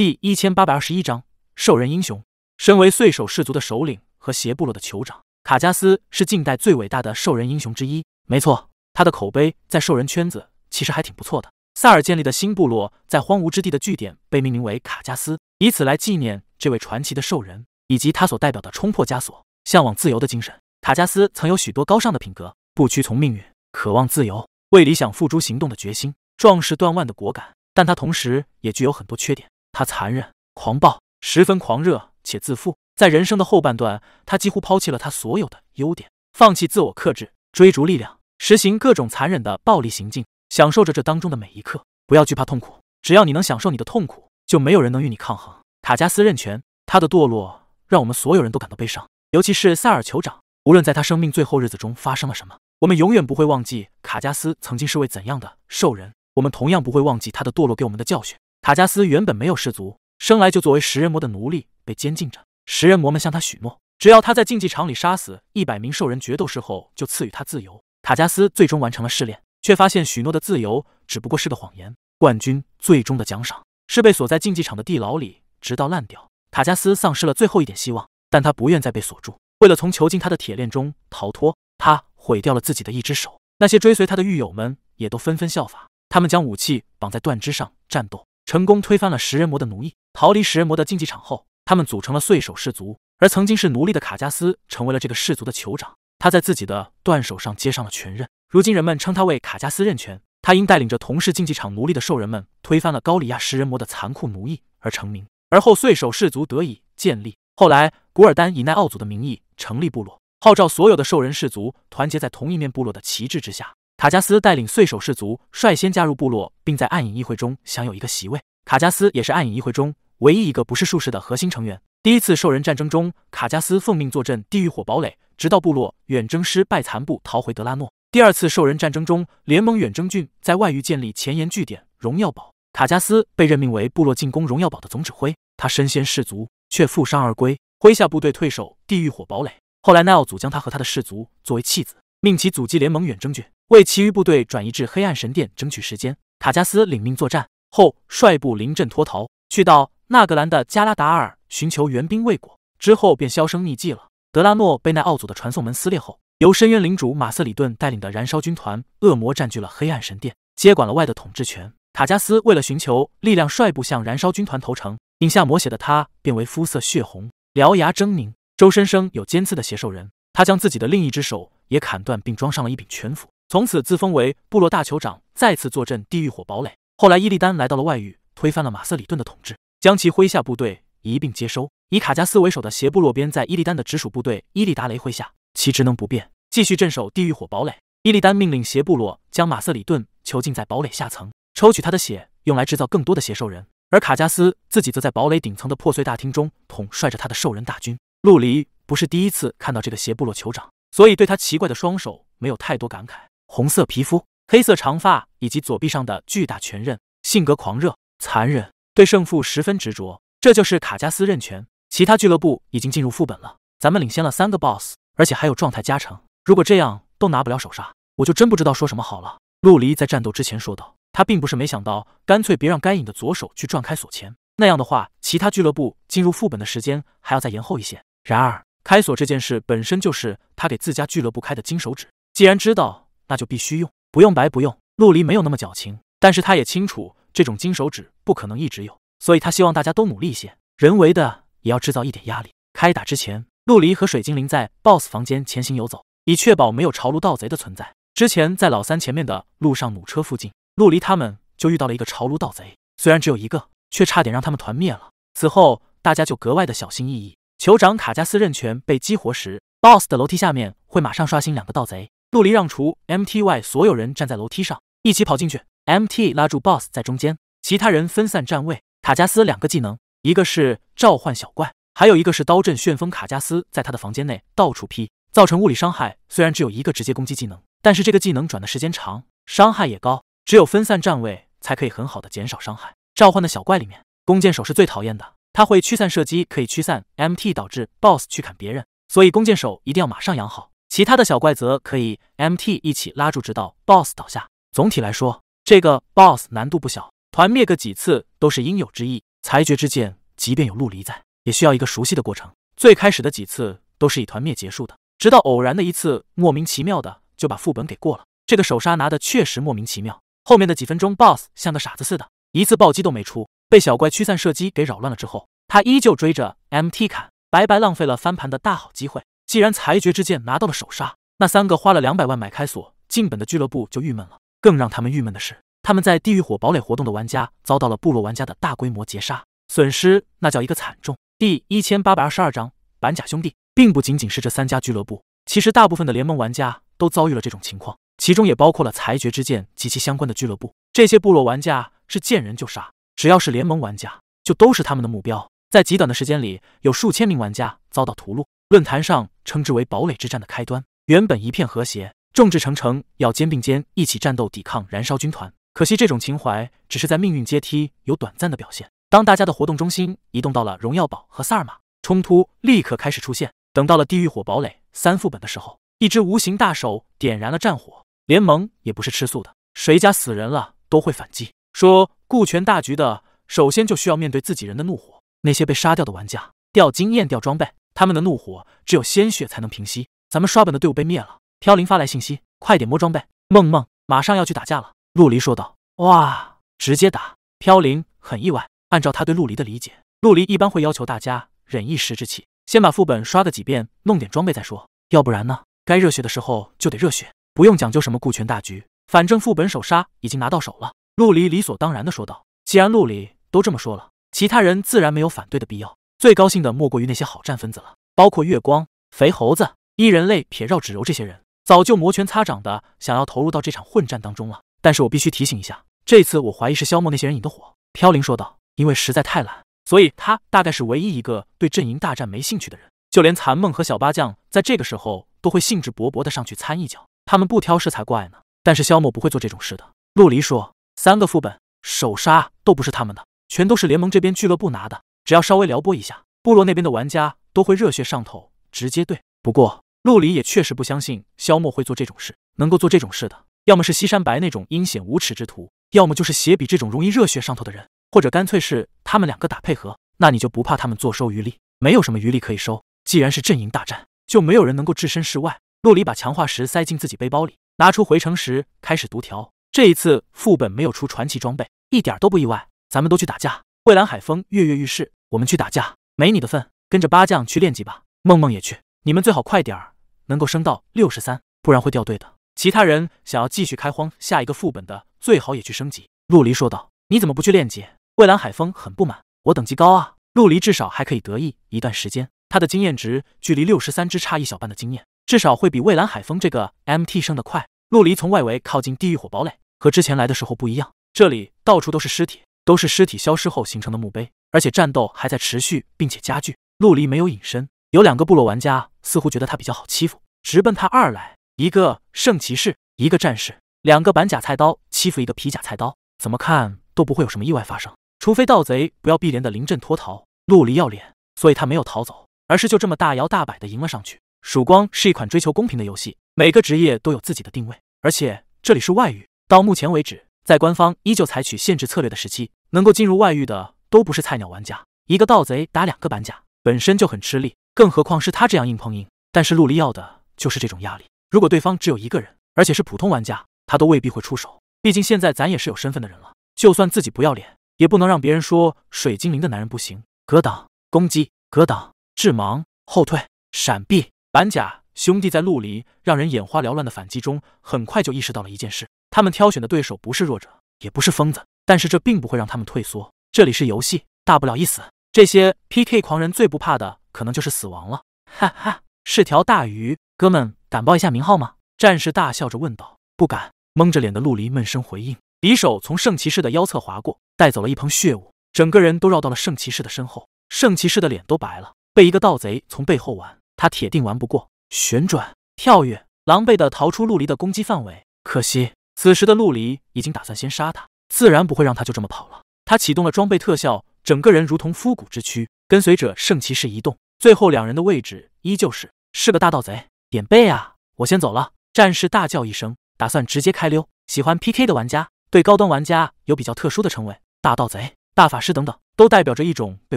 第一千八百二十一章兽人英雄。身为碎首氏族的首领和邪部落的酋长，卡加斯是近代最伟大的兽人英雄之一。没错，他的口碑在兽人圈子其实还挺不错的。萨尔建立的新部落在荒芜之地的据点被命名为卡加斯，以此来纪念这位传奇的兽人以及他所代表的冲破枷锁、向往自由的精神。卡加斯曾有许多高尚的品格，不屈从命运，渴望自由，为理想付诸行动的决心，壮士断腕的果敢。但他同时也具有很多缺点。他残忍、狂暴，十分狂热且自负。在人生的后半段，他几乎抛弃了他所有的优点，放弃自我克制，追逐力量，实行各种残忍的暴力行径，享受着这当中的每一刻。不要惧怕痛苦，只要你能享受你的痛苦，就没有人能与你抗衡。卡加斯认权，他的堕落让我们所有人都感到悲伤，尤其是萨尔酋长。无论在他生命最后日子中发生了什么，我们永远不会忘记卡加斯曾经是位怎样的兽人。我们同样不会忘记他的堕落给我们的教训。塔加斯原本没有氏族，生来就作为食人魔的奴隶被监禁着。食人魔们向他许诺，只要他在竞技场里杀死一百名兽人决斗士后，就赐予他自由。塔加斯最终完成了试炼，却发现许诺的自由只不过是个谎言。冠军最终的奖赏是被锁在竞技场的地牢里，直到烂掉。塔加斯丧失了最后一点希望，但他不愿再被锁住。为了从囚禁他的铁链中逃脱，他毁掉了自己的一只手。那些追随他的狱友们也都纷纷效法。他们将武器绑在断肢上战斗，成功推翻了食人魔的奴役。逃离食人魔的竞技场后，他们组成了碎首氏族，而曾经是奴隶的卡加斯成为了这个氏族的酋长。他在自己的断手上接上了权刃，如今人们称他为卡加斯任权。他因带领着同是竞技场奴隶的兽人们推翻了高里亚食人魔的残酷奴役而成名，而后碎首氏族得以建立。后来，古尔丹以奈奥祖的名义成立部落，号召所有的兽人氏族团结在同一面部落的旗帜之下。卡加斯带领岁首氏族率先加入部落，并在暗影议会中享有一个席位。卡加斯也是暗影议会中唯一一个不是术士的核心成员。第一次兽人战争中，卡加斯奉命坐镇地狱火堡垒，直到部落远征师败残部逃回德拉诺。第二次兽人战争中，联盟远征军在外域建立前沿据点荣耀堡，卡加斯被任命为部落进攻荣耀堡的总指挥。他身先士卒，却负伤而归，麾下部队退守地狱火堡垒。后来奈奥祖将他和他的氏族作为弃子，命其阻击联盟远征军。为其余部队转移至黑暗神殿争取时间，卡加斯领命作战后，率部临阵脱逃，去到纳格兰的加拉达尔寻求援兵未果，之后便销声匿迹了。德拉诺被奈奥祖的传送门撕裂后，由深渊领主马瑟里顿带领的燃烧军团恶魔占据了黑暗神殿，接管了外的统治权。卡加斯为了寻求力量，率部向燃烧军团投诚，饮下魔血的他变为肤色血红、獠牙狰狞、周身生有尖刺的邪兽人。他将自己的另一只手也砍断，并装上了一柄拳斧。从此自封为部落大酋长，再次坐镇地狱火堡垒。后来伊利丹来到了外域，推翻了马瑟里顿的统治，将其麾下部队一并接收。以卡加斯为首的邪部落边在伊利丹的直属部队伊利达雷麾下，其职能不变，继续镇守地狱火堡垒。伊利丹命令邪部落将马瑟里顿囚禁在堡垒下层，抽取他的血，用来制造更多的邪兽人。而卡加斯自己则在堡垒顶层的破碎大厅中统帅着他的兽人大军。陆离不是第一次看到这个邪部落酋长，所以对他奇怪的双手没有太多感慨。红色皮肤、黑色长发以及左臂上的巨大拳刃，性格狂热、残忍，对胜负十分执着。这就是卡加斯任权。其他俱乐部已经进入副本了，咱们领先了三个 BOSS，而且还有状态加成。如果这样都拿不了首杀，我就真不知道说什么好了。陆离在战斗之前说道，他并不是没想到，干脆别让该隐的左手去撞开锁钳，那样的话，其他俱乐部进入副本的时间还要再延后一些。然而，开锁这件事本身就是他给自家俱乐部开的金手指，既然知道。那就必须用，不用白不用。陆离没有那么矫情，但是他也清楚这种金手指不可能一直有，所以他希望大家都努力一些，人为的也要制造一点压力。开打之前，陆离和水精灵在 BOSS 房间前行游走，以确保没有潮卢盗贼的存在。之前在老三前面的路上弩车附近，陆离他们就遇到了一个潮卢盗贼，虽然只有一个，却差点让他们团灭了。此后大家就格外的小心翼翼。酋长卡加斯任权被激活时，BOSS 的楼梯下面会马上刷新两个盗贼。陆离让除 MT 外所有人站在楼梯上，一起跑进去。MT 拉住 BOSS 在中间，其他人分散站位。卡加斯两个技能，一个是召唤小怪，还有一个是刀阵旋风。卡加斯在他的房间内到处劈，造成物理伤害。虽然只有一个直接攻击技能，但是这个技能转的时间长，伤害也高。只有分散站位才可以很好的减少伤害。召唤的小怪里面，弓箭手是最讨厌的，他会驱散射击，可以驱散 MT，导致 BOSS 去砍别人，所以弓箭手一定要马上养好。其他的小怪则可以 MT 一起拉住，直到 BOSS 倒下。总体来说，这个 BOSS 难度不小，团灭个几次都是应有之意。裁决之剑，即便有陆离在，也需要一个熟悉的过程。最开始的几次都是以团灭结束的，直到偶然的一次，莫名其妙的就把副本给过了。这个手刹拿的确实莫名其妙。后面的几分钟，BOSS 像个傻子似的，一次暴击都没出，被小怪驱散射击给扰乱了之后，他依旧追着 MT 砍，白白浪费了翻盘的大好机会。既然裁决之剑拿到了手刹，那三个花了两百万买开锁进本的俱乐部就郁闷了。更让他们郁闷的是，他们在地狱火堡垒活动的玩家遭到了部落玩家的大规模截杀，损失那叫一个惨重。第一千八百二十二章板甲兄弟，并不仅仅是这三家俱乐部，其实大部分的联盟玩家都遭遇了这种情况。其中也包括了裁决之剑及其相关的俱乐部。这些部落玩家是见人就杀，只要是联盟玩家，就都是他们的目标。在极短的时间里，有数千名玩家遭到屠戮。论坛上称之为堡垒之战的开端。原本一片和谐，众志成城，要肩并肩一起战斗抵抗燃烧军团。可惜这种情怀只是在命运阶梯有短暂的表现。当大家的活动中心移动到了荣耀堡和萨尔玛，冲突立刻开始出现。等到了地狱火堡垒三副本的时候，一只无形大手点燃了战火。联盟也不是吃素的，谁家死人了都会反击。说顾全大局的，首先就需要面对自己人的怒火。那些被杀掉的玩家掉经验、掉装备，他们的怒火只有鲜血才能平息。咱们刷本的队伍被灭了，飘零发来信息，快点摸装备。梦梦马上要去打架了。陆离说道。哇，直接打！飘零很意外。按照他对陆离的理解，陆离一般会要求大家忍一时之气，先把副本刷个几遍，弄点装备再说。要不然呢，该热血的时候就得热血。不用讲究什么顾全大局，反正副本首杀已经拿到手了。陆离理所当然的说道：“既然陆离都这么说了，其他人自然没有反对的必要。最高兴的莫过于那些好战分子了，包括月光、肥猴子、一人类、撇绕指柔这些人，早就摩拳擦掌的想要投入到这场混战当中了。但是我必须提醒一下，这次我怀疑是萧默那些人引的火。”飘零说道：“因为实在太懒，所以他大概是唯一一个对阵营大战没兴趣的人。就连残梦和小八将在这个时候都会兴致勃勃的上去参一脚。”他们不挑事才怪呢，但是萧默不会做这种事的。陆离说：“三个副本首杀都不是他们的，全都是联盟这边俱乐部拿的。只要稍微撩拨一下，部落那边的玩家都会热血上头，直接对。不过陆离也确实不相信萧默会做这种事。能够做这种事的，要么是西山白那种阴险无耻之徒，要么就是邪比这种容易热血上头的人，或者干脆是他们两个打配合。那你就不怕他们坐收渔利？没有什么渔利可以收。既然是阵营大战，就没有人能够置身事外。”陆离把强化石塞进自己背包里，拿出回城时开始读条。这一次副本没有出传奇装备，一点都不意外。咱们都去打架，蔚蓝海风跃跃欲试，我们去打架，没你的份。跟着八将去练级吧，梦梦也去。你们最好快点儿，能够升到六十三，不然会掉队的。其他人想要继续开荒下一个副本的，最好也去升级。陆离说道：“你怎么不去练级？”蔚蓝海风很不满：“我等级高啊，陆离至少还可以得意一段时间。他的经验值距离六十三只差一小半的经验。”至少会比蔚蓝海风这个 MT 升得快。陆离从外围靠近地狱火堡垒，和之前来的时候不一样，这里到处都是尸体，都是尸体消失后形成的墓碑，而且战斗还在持续并且加剧。陆离没有隐身，有两个部落玩家似乎觉得他比较好欺负，直奔他二来。一个圣骑士，一个战士，两个板甲菜刀欺负一个皮甲菜刀，怎么看都不会有什么意外发生，除非盗贼不要碧莲的临阵脱逃。陆离要脸，所以他没有逃走，而是就这么大摇大摆的迎了上去。曙光是一款追求公平的游戏，每个职业都有自己的定位，而且这里是外域。到目前为止，在官方依旧采取限制策略的时期，能够进入外域的都不是菜鸟玩家。一个盗贼打两个板甲本身就很吃力，更何况是他这样硬碰硬。但是陆离要的就是这种压力。如果对方只有一个人，而且是普通玩家，他都未必会出手。毕竟现在咱也是有身份的人了，就算自己不要脸，也不能让别人说水精灵的男人不行。格挡攻击，格挡致盲后退闪避。板甲兄弟在陆离让人眼花缭乱的反击中，很快就意识到了一件事：他们挑选的对手不是弱者，也不是疯子，但是这并不会让他们退缩。这里是游戏，大不了一死。这些 PK 狂人最不怕的，可能就是死亡了。哈哈，是条大鱼，哥们敢报一下名号吗？战士大笑着问道。不敢。蒙着脸的陆离闷声回应。匕首从圣骑士的腰侧划过，带走了一捧血雾，整个人都绕到了圣骑士的身后。圣骑士的脸都白了，被一个盗贼从背后玩。他铁定玩不过，旋转跳跃，狼狈的逃出陆离的攻击范围。可惜此时的陆离已经打算先杀他，自然不会让他就这么跑了。他启动了装备特效，整个人如同枯骨之躯，跟随着圣骑士移动。最后两人的位置依旧是是个大盗贼，点背啊！我先走了。战士大叫一声，打算直接开溜。喜欢 PK 的玩家对高端玩家有比较特殊的称谓，大盗贼、大法师等等。都代表着一种被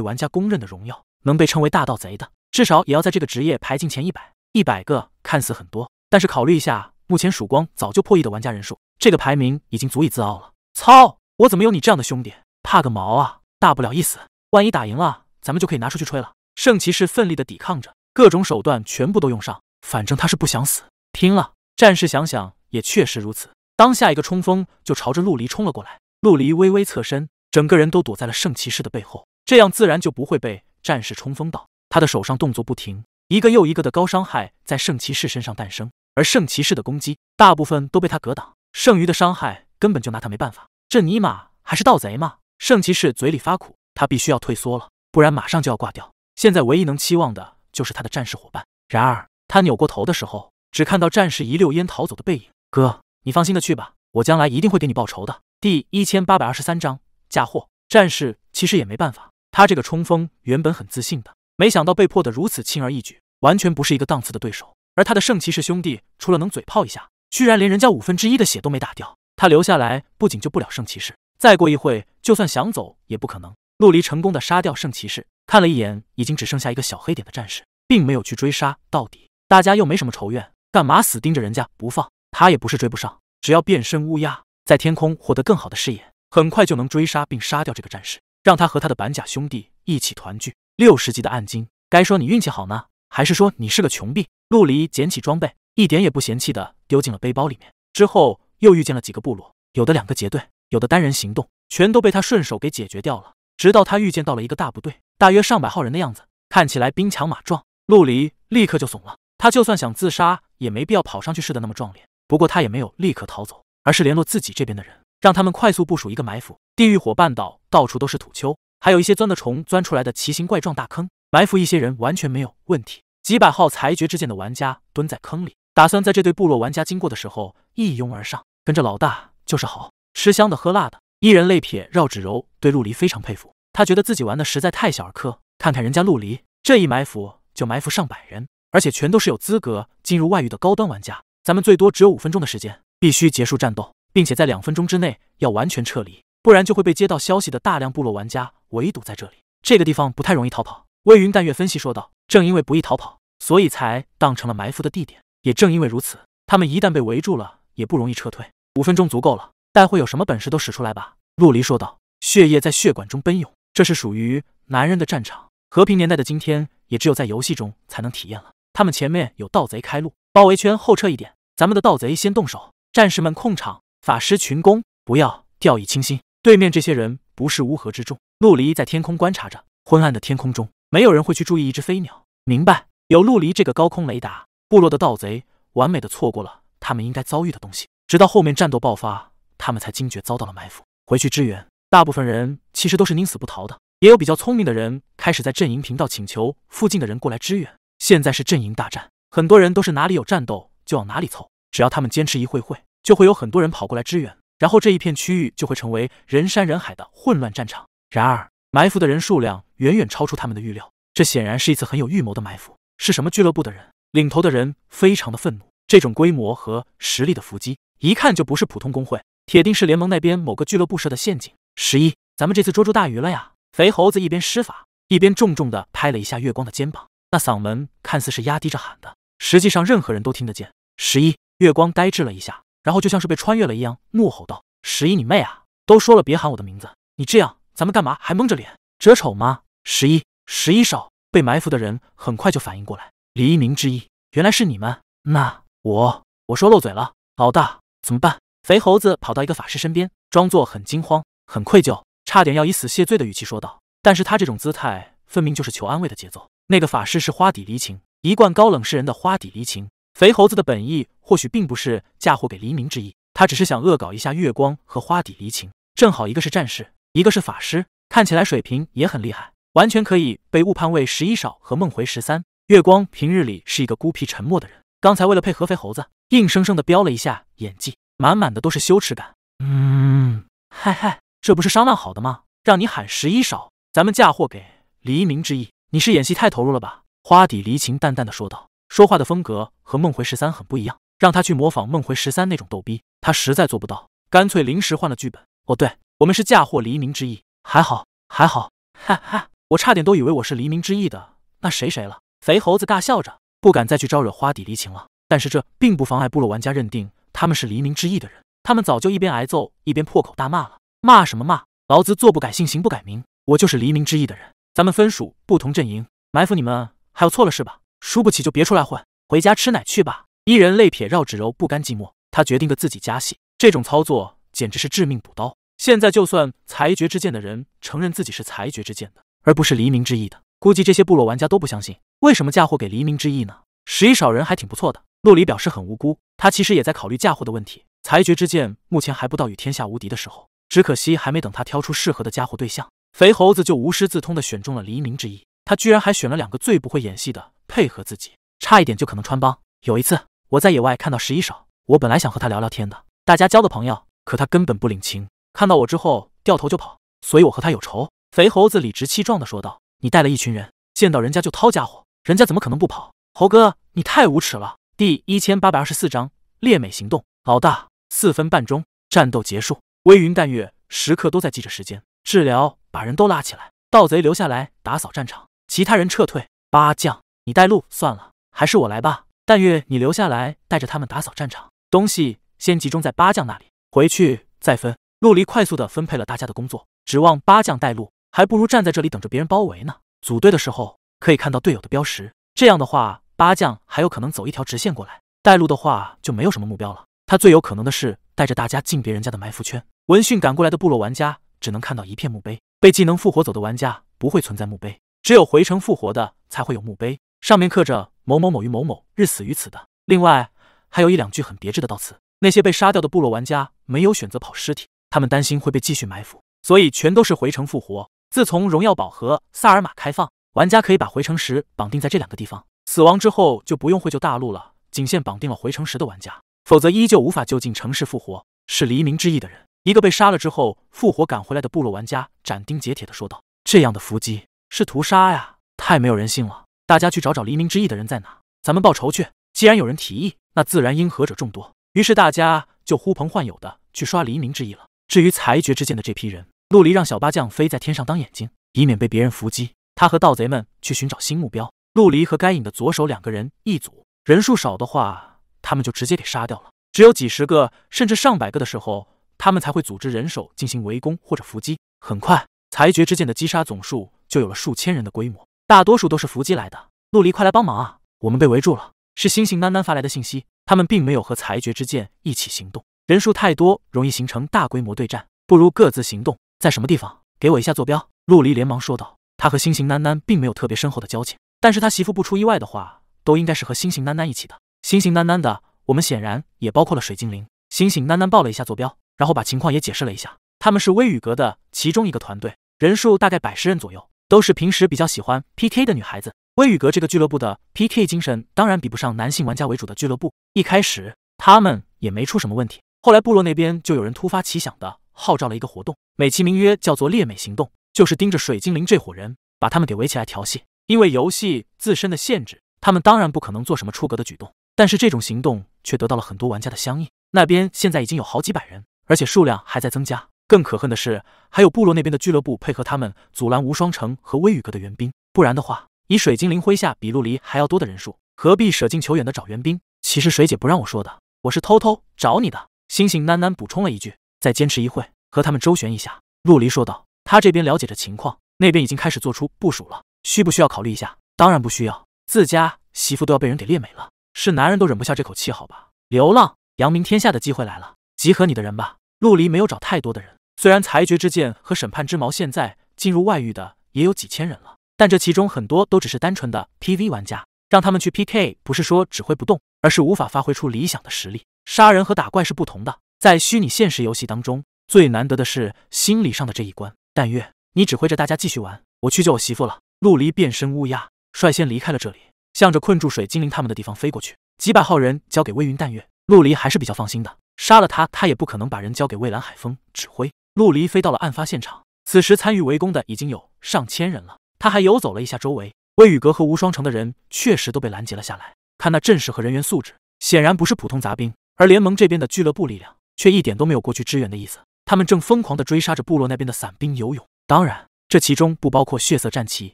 玩家公认的荣耀。能被称为大盗贼的，至少也要在这个职业排进前一百。一百个看似很多，但是考虑一下目前曙光早就破亿的玩家人数，这个排名已经足以自傲了。操！我怎么有你这样的兄弟？怕个毛啊！大不了一死，万一打赢了，咱们就可以拿出去吹了。圣骑士奋力的抵抗着，各种手段全部都用上，反正他是不想死。拼了！战士想想也确实如此。当下一个冲锋就朝着陆离冲了过来，陆离微微侧身，整个人都躲在了圣骑士的背后，这样自然就不会被战士冲锋到。他的手上动作不停，一个又一个的高伤害在圣骑士身上诞生，而圣骑士的攻击大部分都被他格挡，剩余的伤害根本就拿他没办法。这尼玛还是盗贼吗？圣骑士嘴里发苦，他必须要退缩了，不然马上就要挂掉。现在唯一能期望的就是他的战士伙伴。然而他扭过头的时候，只看到战士一溜烟逃走的背影。哥。你放心的去吧，我将来一定会给你报仇的。第一千八百二十三章嫁祸。战士其实也没办法，他这个冲锋原本很自信的，没想到被迫的如此轻而易举，完全不是一个档次的对手。而他的圣骑士兄弟除了能嘴炮一下，居然连人家五分之一的血都没打掉。他留下来不仅救不了圣骑士，再过一会就算想走也不可能。陆离成功的杀掉圣骑士，看了一眼已经只剩下一个小黑点的战士，并没有去追杀到底。大家又没什么仇怨，干嘛死盯着人家不放？他也不是追不上，只要变身乌鸦，在天空获得更好的视野，很快就能追杀并杀掉这个战士，让他和他的板甲兄弟一起团聚。六十级的暗金，该说你运气好呢，还是说你是个穷逼？陆离捡起装备，一点也不嫌弃的丢进了背包里面。之后又遇见了几个部落，有的两个结队，有的单人行动，全都被他顺手给解决掉了。直到他遇见到了一个大部队，大约上百号人的样子，看起来兵强马壮。陆离立刻就怂了，他就算想自杀，也没必要跑上去似的那么壮烈。不过他也没有立刻逃走，而是联络自己这边的人，让他们快速部署一个埋伏。地狱火半岛到处都是土丘，还有一些钻的虫钻出来的奇形怪状大坑，埋伏一些人完全没有问题。几百号裁决之剑的玩家蹲在坑里，打算在这对部落玩家经过的时候一拥而上，跟着老大就是好吃香的喝辣的。伊人泪撇绕指柔对陆离非常佩服，他觉得自己玩的实在太小儿科。看看人家陆离这一埋伏就埋伏上百人，而且全都是有资格进入外域的高端玩家。咱们最多只有五分钟的时间，必须结束战斗，并且在两分钟之内要完全撤离，不然就会被接到消息的大量部落玩家围堵在这里。这个地方不太容易逃跑。微云淡月分析说道：“正因为不易逃跑，所以才当成了埋伏的地点。也正因为如此，他们一旦被围住了，也不容易撤退。五分钟足够了，待会有什么本事都使出来吧。”陆离说道：“血液在血管中奔涌，这是属于男人的战场。和平年代的今天，也只有在游戏中才能体验了。他们前面有盗贼开路。”包围圈后撤一点，咱们的盗贼先动手，战士们控场，法师群攻，不要掉以轻心。对面这些人不是乌合之众。陆离在天空观察着，昏暗的天空中，没有人会去注意一只飞鸟。明白，有陆离这个高空雷达，部落的盗贼完美的错过了他们应该遭遇的东西。直到后面战斗爆发，他们才惊觉遭到了埋伏，回去支援。大部分人其实都是宁死不逃的，也有比较聪明的人开始在阵营频道请求附近的人过来支援。现在是阵营大战。很多人都是哪里有战斗就往哪里凑，只要他们坚持一会会，就会有很多人跑过来支援，然后这一片区域就会成为人山人海的混乱战场。然而，埋伏的人数量远远超出他们的预料，这显然是一次很有预谋的埋伏。是什么俱乐部的人？领头的人非常的愤怒，这种规模和实力的伏击，一看就不是普通工会，铁定是联盟那边某个俱乐部设的陷阱。十一，咱们这次捉住大鱼了呀！肥猴子一边施法，一边重重的拍了一下月光的肩膀，那嗓门看似是压低着喊的。实际上，任何人都听得见。十一月光呆滞了一下，然后就像是被穿越了一样，怒吼道：“十一，你妹啊！都说了别喊我的名字，你这样，咱们干嘛还蒙着脸遮丑吗？”十一，十一少被埋伏的人很快就反应过来，黎明之一，原来是你们。那我我说漏嘴了，老大怎么办？肥猴子跑到一个法师身边，装作很惊慌、很愧疚，差点要以死谢罪的语气说道。但是他这种姿态，分明就是求安慰的节奏。那个法师是花底离情。一贯高冷示人的花底离情，肥猴子的本意或许并不是嫁祸给黎明之意，他只是想恶搞一下月光和花底离情。正好一个是战士，一个是法师，看起来水平也很厉害，完全可以被误判为十一少和梦回十三。月光平日里是一个孤僻沉默的人，刚才为了配合肥猴子，硬生生的飙了一下演技，满满的都是羞耻感。嗯，嗨嗨，这不是商量好的吗？让你喊十一少，咱们嫁祸给黎明之意，你是演戏太投入了吧？花底离情淡淡的说道，说话的风格和梦回十三很不一样，让他去模仿梦回十三那种逗逼，他实在做不到，干脆临时换了剧本。哦，对，我们是嫁祸黎明之意，还好，还好，哈哈，我差点都以为我是黎明之意的那谁谁了。肥猴子大笑着，不敢再去招惹花底离情了。但是这并不妨碍部落玩家认定他们是黎明之翼的人。他们早就一边挨揍一边破口大骂了。骂什么骂？老子坐不改姓，行不改名，我就是黎明之翼的人。咱们分属不同阵营，埋伏你们还有错了是吧？输不起就别出来混，回家吃奶去吧。伊人泪撇绕指柔，不甘寂寞，他决定个自己加戏。这种操作简直是致命补刀。现在就算裁决之剑的人承认自己是裁决之剑的，而不是黎明之翼的，估计这些部落玩家都不相信。为什么嫁祸给黎明之意呢？十一少人还挺不错的。陆离表示很无辜，他其实也在考虑嫁祸的问题。裁决之剑目前还不到与天下无敌的时候。只可惜还没等他挑出适合的嫁祸对象，肥猴子就无师自通的选中了黎明之意。他居然还选了两个最不会演戏的配合自己，差一点就可能穿帮。有一次我在野外看到十一少，我本来想和他聊聊天的，大家交的朋友，可他根本不领情，看到我之后掉头就跑，所以我和他有仇。肥猴子理直气壮的说道：“你带了一群人，见到人家就掏家伙，人家怎么可能不跑？猴哥，你太无耻了！”第一千八百二十四章猎美行动，老大，四分半钟，战斗结束。微云淡月时刻都在记着时间，治疗把人都拉起来，盗贼留下来打扫战场，其他人撤退。八将，你带路算了，还是我来吧。淡月，你留下来带着他们打扫战场，东西先集中在八将那里，回去再分。陆离快速的分配了大家的工作，指望八将带路，还不如站在这里等着别人包围呢。组队的时候可以看到队友的标识，这样的话八将还有可能走一条直线过来。带路的话就没有什么目标了，他最有可能的是带着大家进别人家的埋伏圈。闻讯赶过来的部落玩家只能看到一片墓碑。被技能复活走的玩家不会存在墓碑，只有回城复活的才会有墓碑，上面刻着某某某于某某日死于此的。另外还有一两句很别致的悼词。那些被杀掉的部落玩家没有选择跑尸体，他们担心会被继续埋伏，所以全都是回城复活。自从荣耀宝盒萨尔玛开放，玩家可以把回城石绑定在这两个地方，死亡之后就不用会救大陆了，仅限绑定了回城石的玩家，否则依旧无法就近城市复活。是黎明之翼的人。一个被杀了之后复活赶回来的部落玩家斩钉截铁的说道：“这样的伏击是屠杀呀，太没有人性了！大家去找找黎明之翼的人在哪，咱们报仇去。”既然有人提议，那自然应和者众多，于是大家就呼朋唤友的去刷黎明之翼了。至于裁决之剑的这批人，陆离让小八将飞在天上当眼睛，以免被别人伏击。他和盗贼们去寻找新目标。陆离和该隐的左手两个人一组，人数少的话，他们就直接给杀掉了；只有几十个甚至上百个的时候。他们才会组织人手进行围攻或者伏击。很快，裁决之剑的击杀总数就有了数千人的规模，大多数都是伏击来的。陆离，快来帮忙啊！我们被围住了。是星星囡囡发来的信息，他们并没有和裁决之剑一起行动，人数太多，容易形成大规模对战，不如各自行动。在什么地方？给我一下坐标。陆离连忙说道。他和星星囡囡并没有特别深厚的交情，但是他媳妇不出意外的话，都应该是和星星囡囡一起的。星星囡囡的，我们显然也包括了水精灵。星星囡囡报了一下坐标。然后把情况也解释了一下，他们是微雨阁的其中一个团队，人数大概百十人左右，都是平时比较喜欢 PK 的女孩子。微雨阁这个俱乐部的 PK 精神当然比不上男性玩家为主的俱乐部。一开始他们也没出什么问题，后来部落那边就有人突发奇想的号召了一个活动，美其名曰叫做“猎美行动”，就是盯着水精灵这伙人，把他们给围起来调戏。因为游戏自身的限制，他们当然不可能做什么出格的举动，但是这种行动却得到了很多玩家的响应。那边现在已经有好几百人。而且数量还在增加。更可恨的是，还有部落那边的俱乐部配合他们阻拦无双城和微雨阁的援兵。不然的话，以水精灵麾下比陆离还要多的人数，何必舍近求远的找援兵？其实水姐不让我说的，我是偷偷找你的。星星喃喃补充了一句：“再坚持一会，和他们周旋一下。”陆离说道：“他这边了解着情况，那边已经开始做出部署了。需不需要考虑一下？当然不需要。自家媳妇都要被人给猎美了，是男人都忍不下这口气，好吧？流浪扬名天下的机会来了。”集合你的人吧。陆离没有找太多的人，虽然裁决之剑和审判之矛现在进入外域的也有几千人了，但这其中很多都只是单纯的 PV 玩家，让他们去 PK，不是说指挥不动，而是无法发挥出理想的实力。杀人和打怪是不同的，在虚拟现实游戏当中，最难得的是心理上的这一关。但月，你指挥着大家继续玩，我去救我媳妇了。陆离变身乌鸦，率先离开了这里，向着困住水精灵他们的地方飞过去。几百号人交给微云淡月，陆离还是比较放心的。杀了他，他也不可能把人交给蔚蓝海风指挥。陆离飞到了案发现场，此时参与围攻的已经有上千人了。他还游走了一下周围，微雨阁和无双城的人确实都被拦截了下来。看那阵势和人员素质，显然不是普通杂兵。而联盟这边的俱乐部力量却一点都没有过去支援的意思，他们正疯狂地追杀着部落那边的散兵游勇。当然，这其中不包括血色战旗。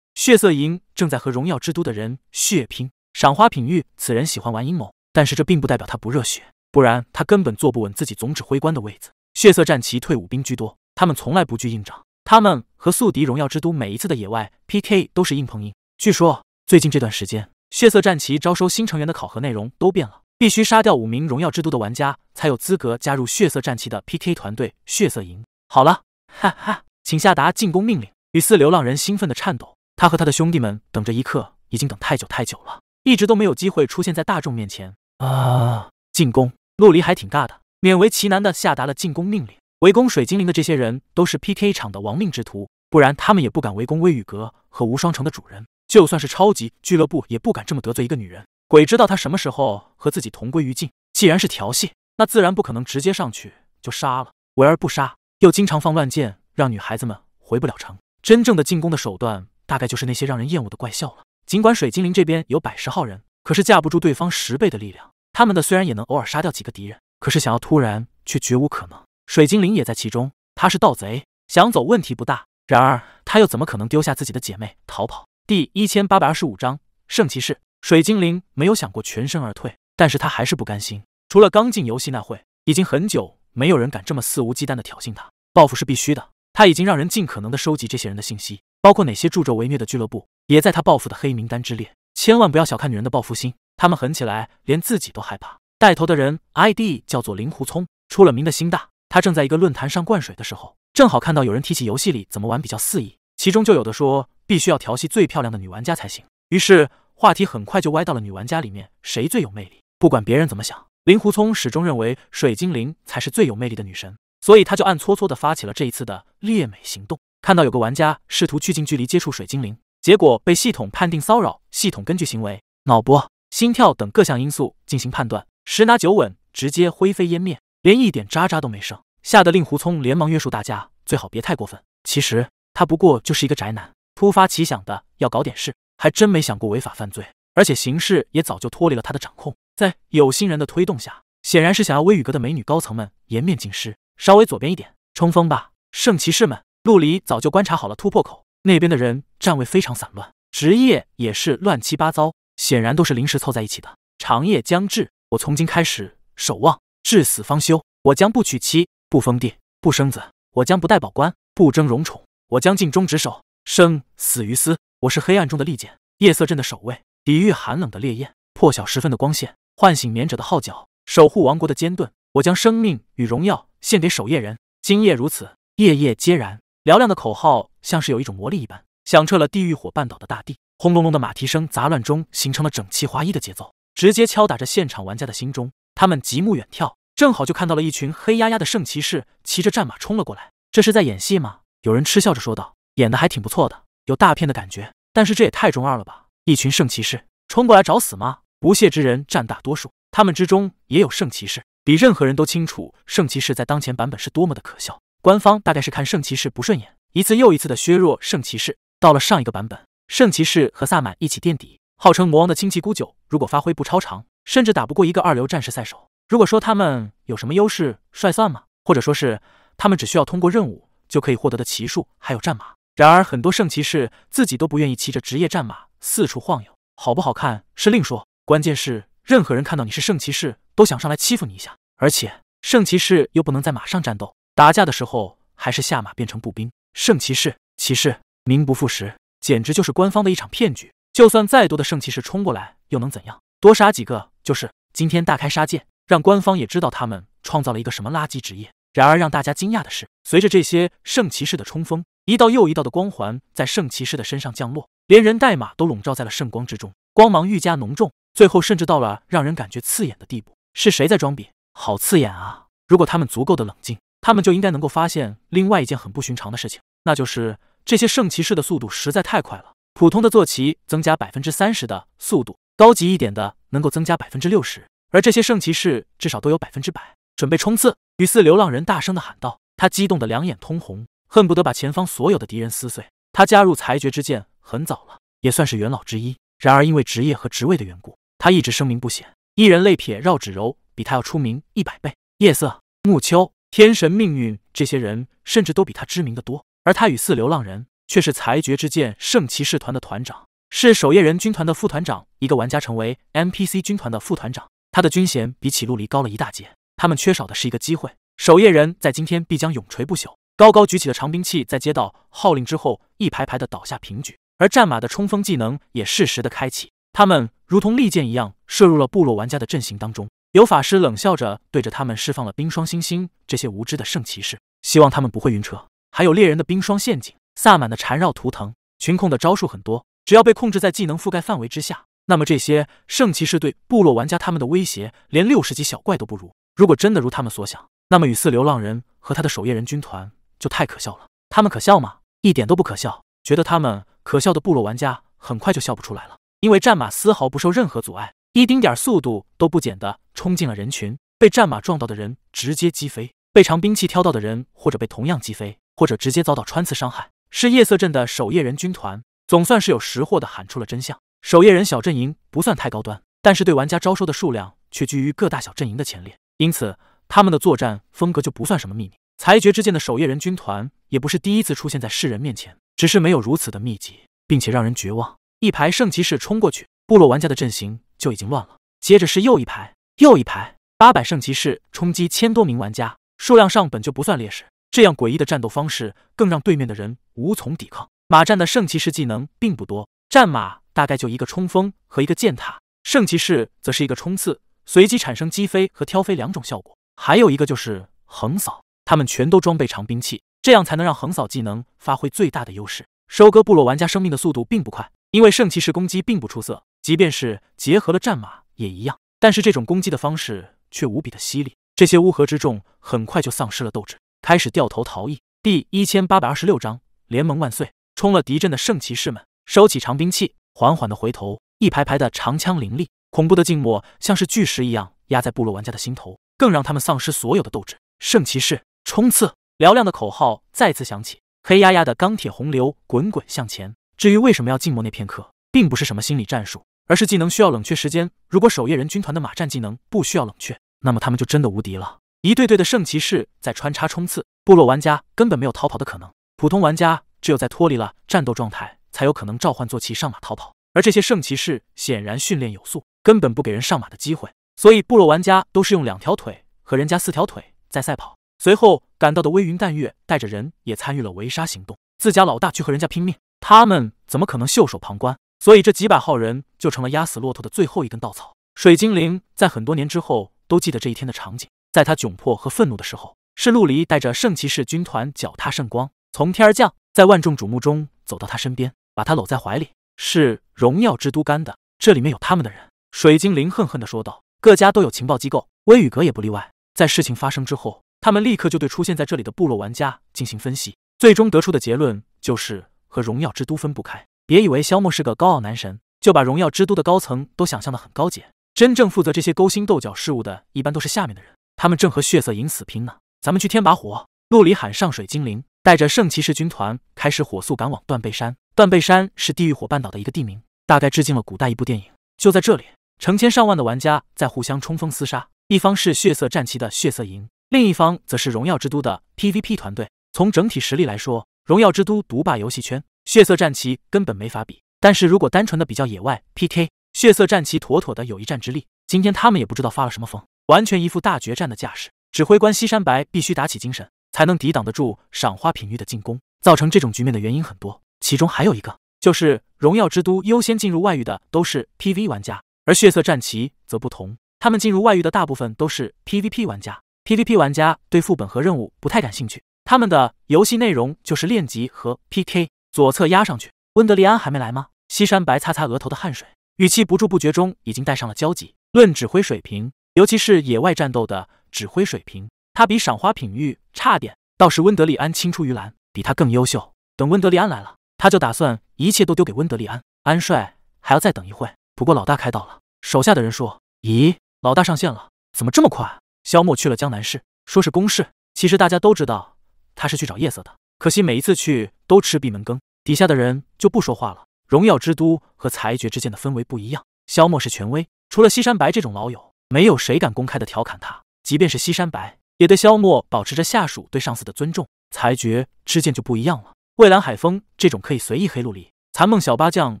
血色营正在和荣耀之都的人血拼。赏花品玉，此人喜欢玩阴谋，但是这并不代表他不热血，不然他根本坐不稳自己总指挥官的位子。血色战旗退伍兵居多，他们从来不惧硬仗。他们和宿敌荣耀之都每一次的野外 PK 都是硬碰硬。据说最近这段时间，血色战旗招收新成员的考核内容都变了，必须杀掉五名荣耀之都的玩家才有资格加入血色战旗的 PK 团队血色营。好了，哈哈，请下达进攻命令。雨丝流浪人兴奋的颤抖，他和他的兄弟们等这一刻已经等太久太久了。一直都没有机会出现在大众面前啊！进攻！陆离还挺尬的，勉为其难的下达了进攻命令。围攻水精灵的这些人都是 PK 场的亡命之徒，不然他们也不敢围攻微雨阁和无双城的主人。就算是超级俱乐部，也不敢这么得罪一个女人。鬼知道他什么时候和自己同归于尽。既然是调戏，那自然不可能直接上去就杀了。围而不杀，又经常放乱箭，让女孩子们回不了城。真正的进攻的手段，大概就是那些让人厌恶的怪笑了。尽管水精灵这边有百十号人，可是架不住对方十倍的力量。他们的虽然也能偶尔杀掉几个敌人，可是想要突然却绝无可能。水精灵也在其中，他是盗贼，想走问题不大。然而他又怎么可能丢下自己的姐妹逃跑？第一千八百二十五章圣骑士。水精灵没有想过全身而退，但是他还是不甘心。除了刚进游戏那会，已经很久没有人敢这么肆无忌惮的挑衅他。报复是必须的，他已经让人尽可能的收集这些人的信息，包括哪些助纣为虐的俱乐部。也在他报复的黑名单之列，千万不要小看女人的报复心，他们狠起来连自己都害怕。带头的人 ID 叫做令狐聪，出了名的心大。他正在一个论坛上灌水的时候，正好看到有人提起游戏里怎么玩比较肆意，其中就有的说必须要调戏最漂亮的女玩家才行。于是话题很快就歪到了女玩家里面谁最有魅力。不管别人怎么想，令狐冲始终认为水精灵才是最有魅力的女神，所以他就暗搓搓的发起了这一次的猎美行动。看到有个玩家试图去近距离接触水精灵。结果被系统判定骚扰，系统根据行为、脑波、心跳等各项因素进行判断，十拿九稳，直接灰飞烟灭，连一点渣渣都没剩，吓得令狐冲连忙约束大家，最好别太过分。其实他不过就是一个宅男，突发奇想的要搞点事，还真没想过违法犯罪，而且形势也早就脱离了他的掌控。在有心人的推动下，显然是想要微雨阁的美女高层们颜面尽失。稍微左边一点，冲锋吧，圣骑士们！陆离早就观察好了突破口。那边的人站位非常散乱，职业也是乱七八糟，显然都是临时凑在一起的。长夜将至，我从今开始守望，至死方休。我将不娶妻，不封地，不生子；我将不戴宝冠，不争荣宠；我将尽忠职守，生死于斯。我是黑暗中的利剑，夜色镇的守卫，抵御寒冷的烈焰，破晓时分的光线，唤醒眠者的号角，守护王国的坚盾。我将生命与荣耀献给守夜人。今夜如此，夜夜皆然。嘹亮的口号像是有一种魔力一般，响彻了地狱火半岛的大地。轰隆隆的马蹄声杂乱中，形成了整齐划一的节奏，直接敲打着现场玩家的心中。他们极目远眺，正好就看到了一群黑压压的圣骑士骑着战马冲了过来。这是在演戏吗？有人嗤笑着说道：“演的还挺不错的，有大片的感觉。但是这也太中二了吧！一群圣骑士冲过来找死吗？不屑之人占大多数，他们之中也有圣骑士，比任何人都清楚圣骑士在当前版本是多么的可笑。”官方大概是看圣骑士不顺眼，一次又一次的削弱圣骑士。到了上一个版本，圣骑士和萨满一起垫底，号称魔王的亲戚姑九，如果发挥不超常，甚至打不过一个二流战士赛手。如果说他们有什么优势，帅算吗？或者说是他们只需要通过任务就可以获得的骑术，还有战马。然而很多圣骑士自己都不愿意骑着职业战马四处晃悠，好不好看是另说，关键是任何人看到你是圣骑士都想上来欺负你一下，而且圣骑士又不能在马上战斗。打架的时候还是下马变成步兵，圣骑士骑士名不副实，简直就是官方的一场骗局。就算再多的圣骑士冲过来又能怎样？多杀几个就是。今天大开杀戒，让官方也知道他们创造了一个什么垃圾职业。然而让大家惊讶的是，随着这些圣骑士的冲锋，一道又一道的光环在圣骑士的身上降落，连人带马都笼罩在了圣光之中，光芒愈加浓重，最后甚至到了让人感觉刺眼的地步。是谁在装逼？好刺眼啊！如果他们足够的冷静。他们就应该能够发现另外一件很不寻常的事情，那就是这些圣骑士的速度实在太快了。普通的坐骑增加百分之三十的速度，高级一点的能够增加百分之六十，而这些圣骑士至少都有百分之百。准备冲刺！雨丝流浪人大声的喊道，他激动的两眼通红，恨不得把前方所有的敌人撕碎。他加入裁决之剑很早了，也算是元老之一。然而因为职业和职位的缘故，他一直声名不显。一人泪撇绕指柔比他要出名一百倍。夜色暮秋。天神命运，这些人甚至都比他知名的多。而他与四流浪人却是裁决之剑圣骑士团的团长，是守夜人军团的副团长。一个玩家成为 NPC 军团的副团长，他的军衔比起陆离高了一大截。他们缺少的是一个机会。守夜人在今天必将永垂不朽。高高举起的长兵器，在接到号令之后，一排排的倒下平举。而战马的冲锋技能也适时的开启，他们如同利箭一样射入了部落玩家的阵型当中。有法师冷笑着对着他们释放了冰霜星星。这些无知的圣骑士，希望他们不会晕车。还有猎人的冰霜陷阱，萨满的缠绕图腾，群控的招数很多。只要被控制在技能覆盖范围之下，那么这些圣骑士对部落玩家他们的威胁，连六十级小怪都不如。如果真的如他们所想，那么与四流浪人和他的守夜人军团就太可笑了。他们可笑吗？一点都不可笑。觉得他们可笑的部落玩家很快就笑不出来了，因为战马丝毫不受任何阻碍。一丁点速度都不减的冲进了人群，被战马撞到的人直接击飞，被长兵器挑到的人或者被同样击飞，或者直接遭到穿刺伤害。是夜色镇的守夜人军团，总算是有识货的喊出了真相。守夜人小阵营不算太高端，但是对玩家招收的数量却居于各大小阵营的前列，因此他们的作战风格就不算什么秘密。裁决之剑的守夜人军团也不是第一次出现在世人面前，只是没有如此的密集，并且让人绝望。一排圣骑士冲过去，部落玩家的阵型。就已经乱了。接着是又一排又一排八百圣骑士冲击千多名玩家，数量上本就不算劣势，这样诡异的战斗方式更让对面的人无从抵抗。马战的圣骑士技能并不多，战马大概就一个冲锋和一个箭塔，圣骑士则是一个冲刺，随机产生击飞和挑飞两种效果，还有一个就是横扫。他们全都装备长兵器，这样才能让横扫技能发挥最大的优势，收割部落玩家生命的速度并不快，因为圣骑士攻击并不出色。即便是结合了战马也一样，但是这种攻击的方式却无比的犀利。这些乌合之众很快就丧失了斗志，开始掉头逃逸。第一千八百二十六章联盟万岁！冲了敌阵的圣骑士们收起长兵器，缓缓的回头，一排排的长枪林立，恐怖的静默像是巨石一样压在部落玩家的心头，更让他们丧失所有的斗志。圣骑士冲刺！嘹亮的口号再次响起，黑压压的钢铁洪流滚滚向前。至于为什么要静默那片刻，并不是什么心理战术。而是技能需要冷却时间。如果守夜人军团的马战技能不需要冷却，那么他们就真的无敌了。一队队的圣骑士在穿插冲刺，部落玩家根本没有逃跑的可能。普通玩家只有在脱离了战斗状态，才有可能召唤坐骑上马逃跑。而这些圣骑士显然训练有素，根本不给人上马的机会。所以部落玩家都是用两条腿和人家四条腿在赛跑。随后赶到的微云淡月带着人也参与了围杀行动，自家老大去和人家拼命，他们怎么可能袖手旁观？所以这几百号人就成了压死骆驼的最后一根稻草。水精灵在很多年之后都记得这一天的场景，在他窘迫和愤怒的时候，是陆离带着圣骑士军团脚踏圣光从天而降，在万众瞩目中走到他身边，把他搂在怀里。是荣耀之都干的，这里面有他们的人。水精灵恨恨地说道：“各家都有情报机构，微雨阁也不例外。在事情发生之后，他们立刻就对出现在这里的部落玩家进行分析，最终得出的结论就是和荣耀之都分不开。”别以为萧默是个高傲男神，就把荣耀之都的高层都想象的很高洁。真正负责这些勾心斗角事务的，一般都是下面的人，他们正和血色营死拼呢。咱们去添把火！陆离喊上水精灵，带着圣骑士军团开始火速赶往断背山。断背山是地狱火半岛的一个地名，大概致敬了古代一部电影。就在这里，成千上万的玩家在互相冲锋厮杀，一方是血色战旗的血色营，另一方则是荣耀之都的 PVP 团队。从整体实力来说，荣耀之都独霸游戏圈。血色战旗根本没法比，但是如果单纯的比较野外 PK，血色战旗妥妥的有一战之力。今天他们也不知道发了什么疯，完全一副大决战的架势。指挥官西山白必须打起精神，才能抵挡得住赏花品玉的进攻。造成这种局面的原因很多，其中还有一个就是荣耀之都优先进入外域的都是 PV 玩家，而血色战旗则不同，他们进入外域的大部分都是 PVP 玩家。PVP 玩家对副本和任务不太感兴趣，他们的游戏内容就是练级和 PK。左侧压上去，温德利安还没来吗？西山白擦擦额头的汗水，语气不知不觉中已经带上了焦急。论指挥水平，尤其是野外战斗的指挥水平，他比赏花品玉差点，倒是温德利安青出于蓝，比他更优秀。等温德利安来了，他就打算一切都丢给温德利安。安帅还要再等一会，不过老大开到了。手下的人说：“咦，老大上线了，怎么这么快？”萧默去了江南市，说是公事，其实大家都知道，他是去找夜色的。可惜每一次去都吃闭门羹，底下的人就不说话了。荣耀之都和裁决之间的氛围不一样。萧默是权威，除了西山白这种老友，没有谁敢公开的调侃他。即便是西山白，也对萧默保持着下属对上司的尊重。裁决之剑就不一样了，蔚蓝海风这种可以随意黑陆离、残梦小八将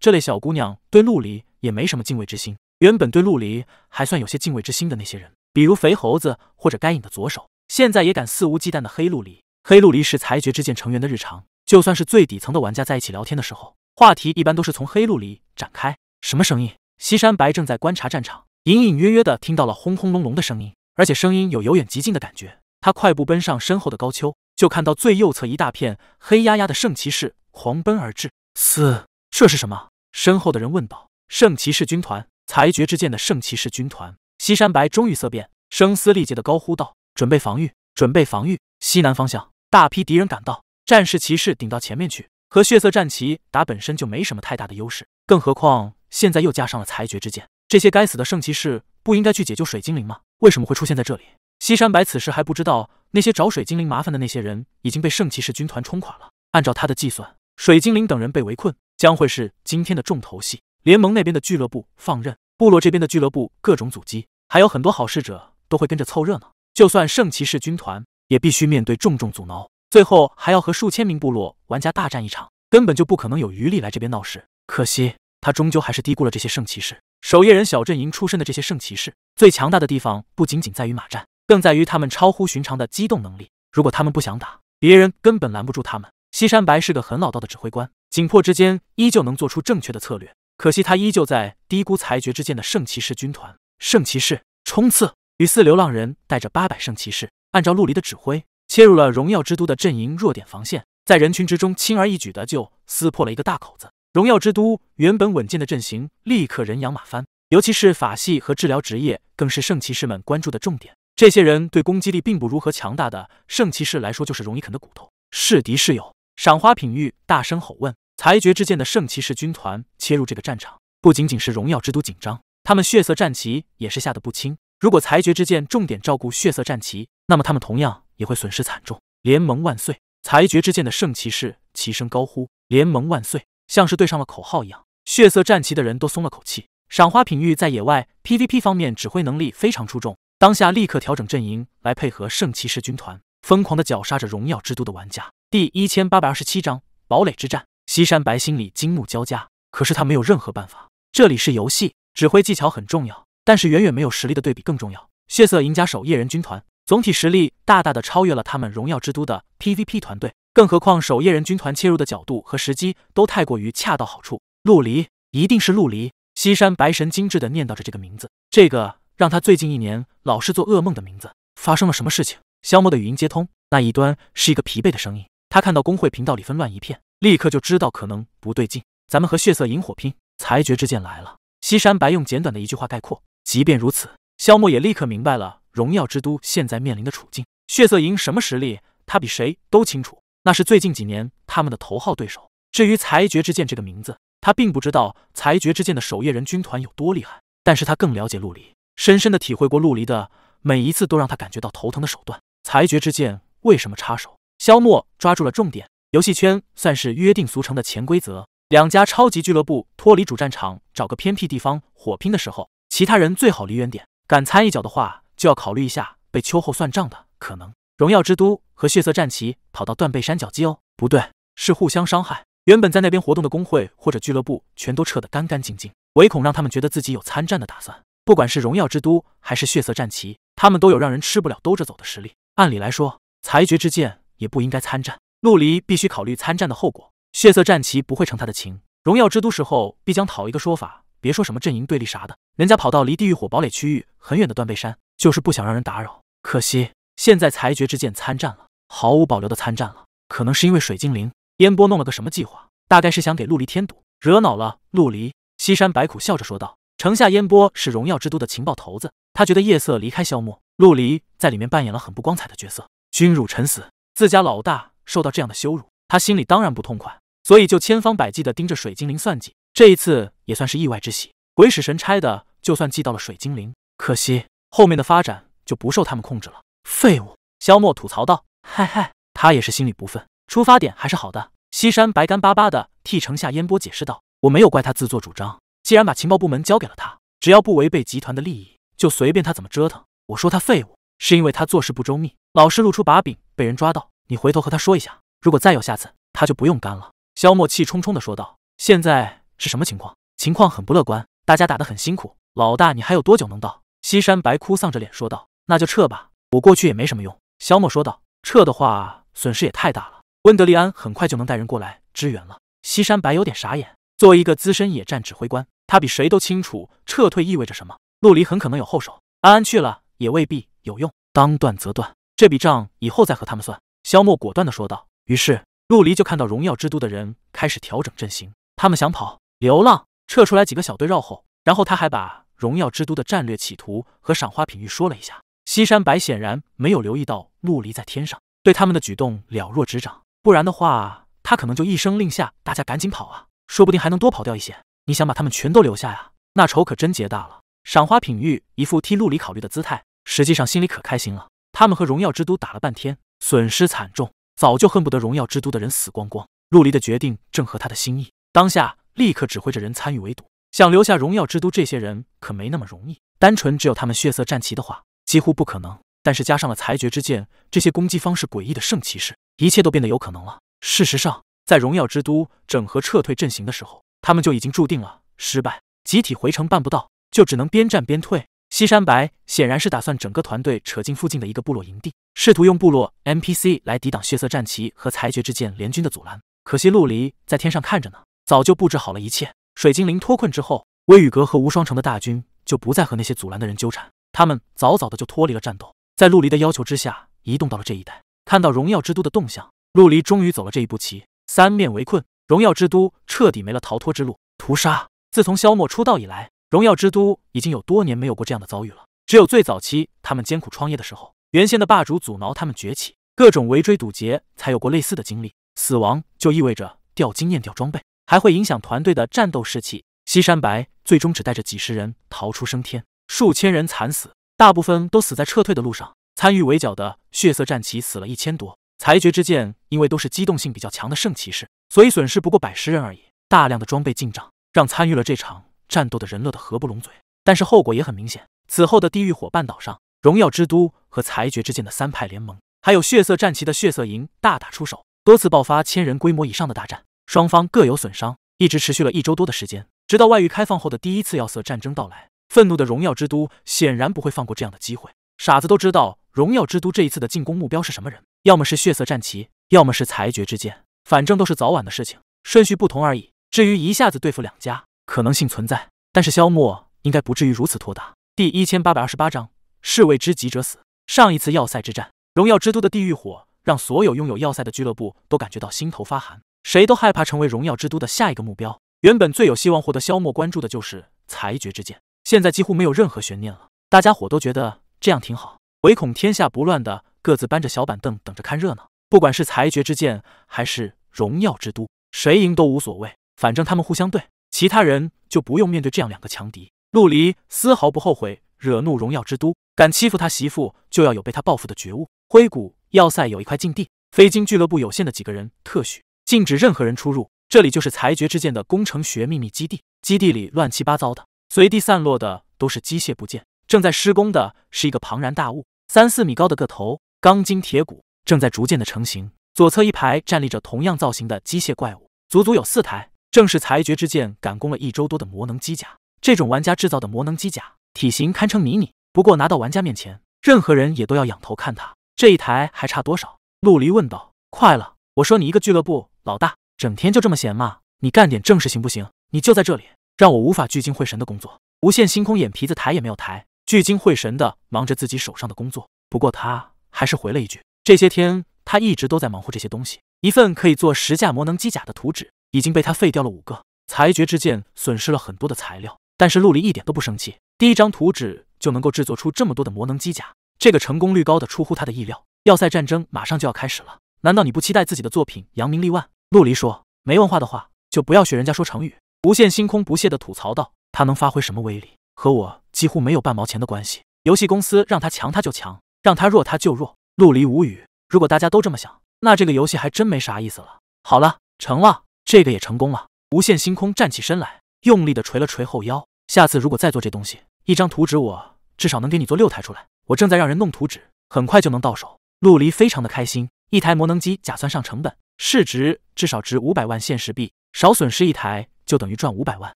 这类小姑娘，对陆离也没什么敬畏之心。原本对陆离还算有些敬畏之心的那些人，比如肥猴子或者该隐的左手，现在也敢肆无忌惮的黑陆离。黑陆离是裁决之剑成员的日常，就算是最底层的玩家在一起聊天的时候，话题一般都是从黑陆离展开。什么声音？西山白正在观察战场，隐隐约约的听到了轰轰隆隆的声音，而且声音有由远及近的感觉。他快步奔上身后的高丘，就看到最右侧一大片黑压压的圣骑士狂奔而至。嘶，这是什么？身后的人问道。圣骑士军团。裁决之剑的圣骑士军团，西山白终于色变，声嘶力竭的高呼道：“准备防御，准备防御！”西南方向，大批敌人赶到，战士骑士顶到前面去，和血色战旗打本身就没什么太大的优势，更何况现在又加上了裁决之剑，这些该死的圣骑士不应该去解救水精灵吗？为什么会出现在这里？西山白此时还不知道，那些找水精灵麻烦的那些人已经被圣骑士军团冲垮了。按照他的计算，水精灵等人被围困，将会是今天的重头戏。联盟那边的俱乐部放任，部落这边的俱乐部各种阻击，还有很多好事者都会跟着凑热闹。就算圣骑士军团，也必须面对重重阻挠，最后还要和数千名部落玩家大战一场，根本就不可能有余力来这边闹事。可惜他终究还是低估了这些圣骑士。守夜人小阵营出身的这些圣骑士，最强大的地方不仅仅在于马战，更在于他们超乎寻常的机动能力。如果他们不想打，别人根本拦不住他们。西山白是个很老道的指挥官，紧迫之间依旧能做出正确的策略。可惜他依旧在低估裁决之剑的圣骑士军团。圣骑士冲刺！与四流浪人带着八百圣骑士，按照陆离的指挥，切入了荣耀之都的阵营弱点防线，在人群之中轻而易举的就撕破了一个大口子。荣耀之都原本稳健的阵型立刻人仰马翻，尤其是法系和治疗职业，更是圣骑士们关注的重点。这些人对攻击力并不如何强大的圣骑士来说，就是容易啃的骨头。是敌是友？赏花品玉大声吼问。裁决之剑的圣骑士军团切入这个战场，不仅仅是荣耀之都紧张，他们血色战旗也是吓得不轻。如果裁决之剑重点照顾血色战旗，那么他们同样也会损失惨重。联盟万岁！裁决之剑的圣骑士齐声高呼：“联盟万岁！”像是对上了口号一样，血色战旗的人都松了口气。赏花品玉在野外 PVP 方面指挥能力非常出众，当下立刻调整阵营来配合圣骑士军团，疯狂的绞杀着荣耀之都的玩家。第一千八百二十七章堡垒之战。西山白心里惊怒交加，可是他没有任何办法。这里是游戏，指挥技巧很重要，但是远远没有实力的对比更重要。血色赢家守夜人军团总体实力大大的超越了他们荣耀之都的 PVP 团队，更何况守夜人军团切入的角度和时机都太过于恰到好处。陆离，一定是陆离！西山白神精致的念叨着这个名字，这个让他最近一年老是做噩梦的名字。发生了什么事情？萧默的语音接通，那一端是一个疲惫的声音。他看到工会频道里纷乱一片。立刻就知道可能不对劲，咱们和血色萤火拼，裁决之剑来了。西山白用简短的一句话概括。即便如此，萧默也立刻明白了荣耀之都现在面临的处境。血色营什么实力，他比谁都清楚，那是最近几年他们的头号对手。至于裁决之剑这个名字，他并不知道裁决之剑的守夜人军团有多厉害，但是他更了解陆离，深深的体会过陆离的每一次都让他感觉到头疼的手段。裁决之剑为什么插手？萧默抓住了重点。游戏圈算是约定俗成的潜规则，两家超级俱乐部脱离主战场，找个偏僻地方火拼的时候，其他人最好离远点。敢掺一脚的话，就要考虑一下被秋后算账的可能。荣耀之都和血色战旗跑到断背山脚基哦，不对，是互相伤害。原本在那边活动的工会或者俱乐部全都撤得干干净净，唯恐让他们觉得自己有参战的打算。不管是荣耀之都还是血色战旗，他们都有让人吃不了兜着走的实力。按理来说，裁决之剑也不应该参战。陆离必须考虑参战的后果，血色战旗不会成他的情。荣耀之都时候必将讨一个说法，别说什么阵营对立啥的，人家跑到离地狱火堡垒区域很远的断背山，就是不想让人打扰。可惜现在裁决之剑参战了，毫无保留的参战了，可能是因为水精灵烟波弄了个什么计划，大概是想给陆离添堵，惹恼了陆离。西山白苦笑着说道：“城下烟波是荣耀之都的情报头子，他觉得夜色离开萧默，陆离在里面扮演了很不光彩的角色，君辱臣死，自家老大。”受到这样的羞辱，他心里当然不痛快，所以就千方百计的盯着水精灵算计。这一次也算是意外之喜，鬼使神差的，就算计到了水精灵，可惜后面的发展就不受他们控制了。废物！萧默吐槽道。嗨嗨，他也是心里不忿，出发点还是好的。西山白干巴巴的替城下烟波解释道：“我没有怪他自作主张，既然把情报部门交给了他，只要不违背集团的利益，就随便他怎么折腾。我说他废物，是因为他做事不周密，老是露出把柄，被人抓到。”你回头和他说一下，如果再有下次，他就不用干了。萧默气冲冲地说道：“现在是什么情况？情况很不乐观，大家打得很辛苦。老大，你还有多久能到？”西山白哭丧着脸说道：“那就撤吧，我过去也没什么用。”萧默说道：“撤的话，损失也太大了。温德利安很快就能带人过来支援了。”西山白有点傻眼。作为一个资深野战指挥官，他比谁都清楚撤退意味着什么。陆离很可能有后手，安安去了也未必有用。当断则断，这笔账以后再和他们算。”萧默果断地说道。于是。陆离就看到荣耀之都的人开始调整阵型，他们想跑、流浪，撤出来几个小队绕后。然后他还把荣耀之都的战略企图和赏花品玉说了一下。西山白显然没有留意到陆离在天上，对他们的举动了若指掌。不然的话，他可能就一声令下，大家赶紧跑啊，说不定还能多跑掉一些。你想把他们全都留下呀？那仇可真结大了。赏花品玉一副替陆离考虑的姿态，实际上心里可开心了。他们和荣耀之都打了半天，损失惨重。早就恨不得荣耀之都的人死光光。陆离的决定正合他的心意，当下立刻指挥着人参与围堵。想留下荣耀之都这些人可没那么容易，单纯只有他们血色战旗的话，几乎不可能。但是加上了裁决之剑这些攻击方式诡异的圣骑士，一切都变得有可能了。事实上，在荣耀之都整合撤退阵型的时候，他们就已经注定了失败，集体回城办不到，就只能边战边退。西山白显然是打算整个团队扯进附近的一个部落营地，试图用部落 NPC 来抵挡血色战旗和裁决之剑联军的阻拦。可惜陆离在天上看着呢，早就布置好了一切。水精灵脱困之后，威雨阁和无双城的大军就不再和那些阻拦的人纠缠，他们早早的就脱离了战斗，在陆离的要求之下，移动到了这一带。看到荣耀之都的动向，陆离终于走了这一步棋。三面围困，荣耀之都彻底没了逃脱之路。屠杀，自从萧默出道以来。荣耀之都已经有多年没有过这样的遭遇了。只有最早期他们艰苦创业的时候，原先的霸主阻挠他们崛起，各种围追堵截，才有过类似的经历。死亡就意味着掉经验、掉装备，还会影响团队的战斗士气。西山白最终只带着几十人逃出升天，数千人惨死，大部分都死在撤退的路上。参与围剿的血色战旗死了一千多，裁决之剑因为都是机动性比较强的圣骑士，所以损失不过百十人而已。大量的装备进账，让参与了这场。战斗的人乐得合不拢嘴，但是后果也很明显。此后的地狱火半岛上，荣耀之都和裁决之剑的三派联盟，还有血色战旗的血色营大打出手，多次爆发千人规模以上的大战，双方各有损伤，一直持续了一周多的时间。直到外域开放后的第一次要色战争到来，愤怒的荣耀之都显然不会放过这样的机会。傻子都知道，荣耀之都这一次的进攻目标是什么人，要么是血色战旗，要么是裁决之剑，反正都是早晚的事情，顺序不同而已。至于一下子对付两家，可能性存在，但是萧默应该不至于如此拖大。第一千八百二十八章，士为知己者死。上一次要塞之战，荣耀之都的地狱火让所有拥有要塞的俱乐部都感觉到心头发寒，谁都害怕成为荣耀之都的下一个目标。原本最有希望获得萧默关注的就是裁决之剑，现在几乎没有任何悬念了。大家伙都觉得这样挺好，唯恐天下不乱的各自搬着小板凳等着看热闹。不管是裁决之剑还是荣耀之都，谁赢都无所谓，反正他们互相对。其他人就不用面对这样两个强敌。陆离丝毫不后悔惹怒荣耀之都，敢欺负他媳妇，就要有被他报复的觉悟。灰谷要塞有一块禁地，非经俱乐部有限的几个人特许，禁止任何人出入。这里就是裁决之剑的工程学秘密基地。基地里乱七八糟的，随地散落的都是机械部件。正在施工的是一个庞然大物，三四米高的个头，钢筋铁骨，正在逐渐的成型。左侧一排站立着同样造型的机械怪物，足足有四台。正是裁决之剑赶工了一周多的魔能机甲，这种玩家制造的魔能机甲，体型堪称迷你。不过拿到玩家面前，任何人也都要仰头看它。这一台还差多少？陆离问道。快了，我说你一个俱乐部老大，整天就这么闲吗？你干点正事行不行？你就在这里，让我无法聚精会神的工作。无限星空眼皮子抬也没有抬，聚精会神的忙着自己手上的工作。不过他还是回了一句：这些天他一直都在忙活这些东西，一份可以做十架魔能机甲的图纸。已经被他废掉了五个，裁决之剑损失了很多的材料，但是陆离一点都不生气。第一张图纸就能够制作出这么多的魔能机甲，这个成功率高的出乎他的意料。要塞战争马上就要开始了，难道你不期待自己的作品扬名立万？陆离说：“没文化的话，就不要学人家说成语。”无限星空不屑的吐槽道：“他能发挥什么威力？和我几乎没有半毛钱的关系。游戏公司让他强他就强，让他弱他就弱。”陆离无语。如果大家都这么想，那这个游戏还真没啥意思了。好了，成了。这个也成功了。无限星空站起身来，用力的捶了捶后腰。下次如果再做这东西，一张图纸我至少能给你做六台出来。我正在让人弄图纸，很快就能到手。陆离非常的开心，一台魔能机甲算上成本，市值至少值五百万现实币，少损失一台就等于赚五百万。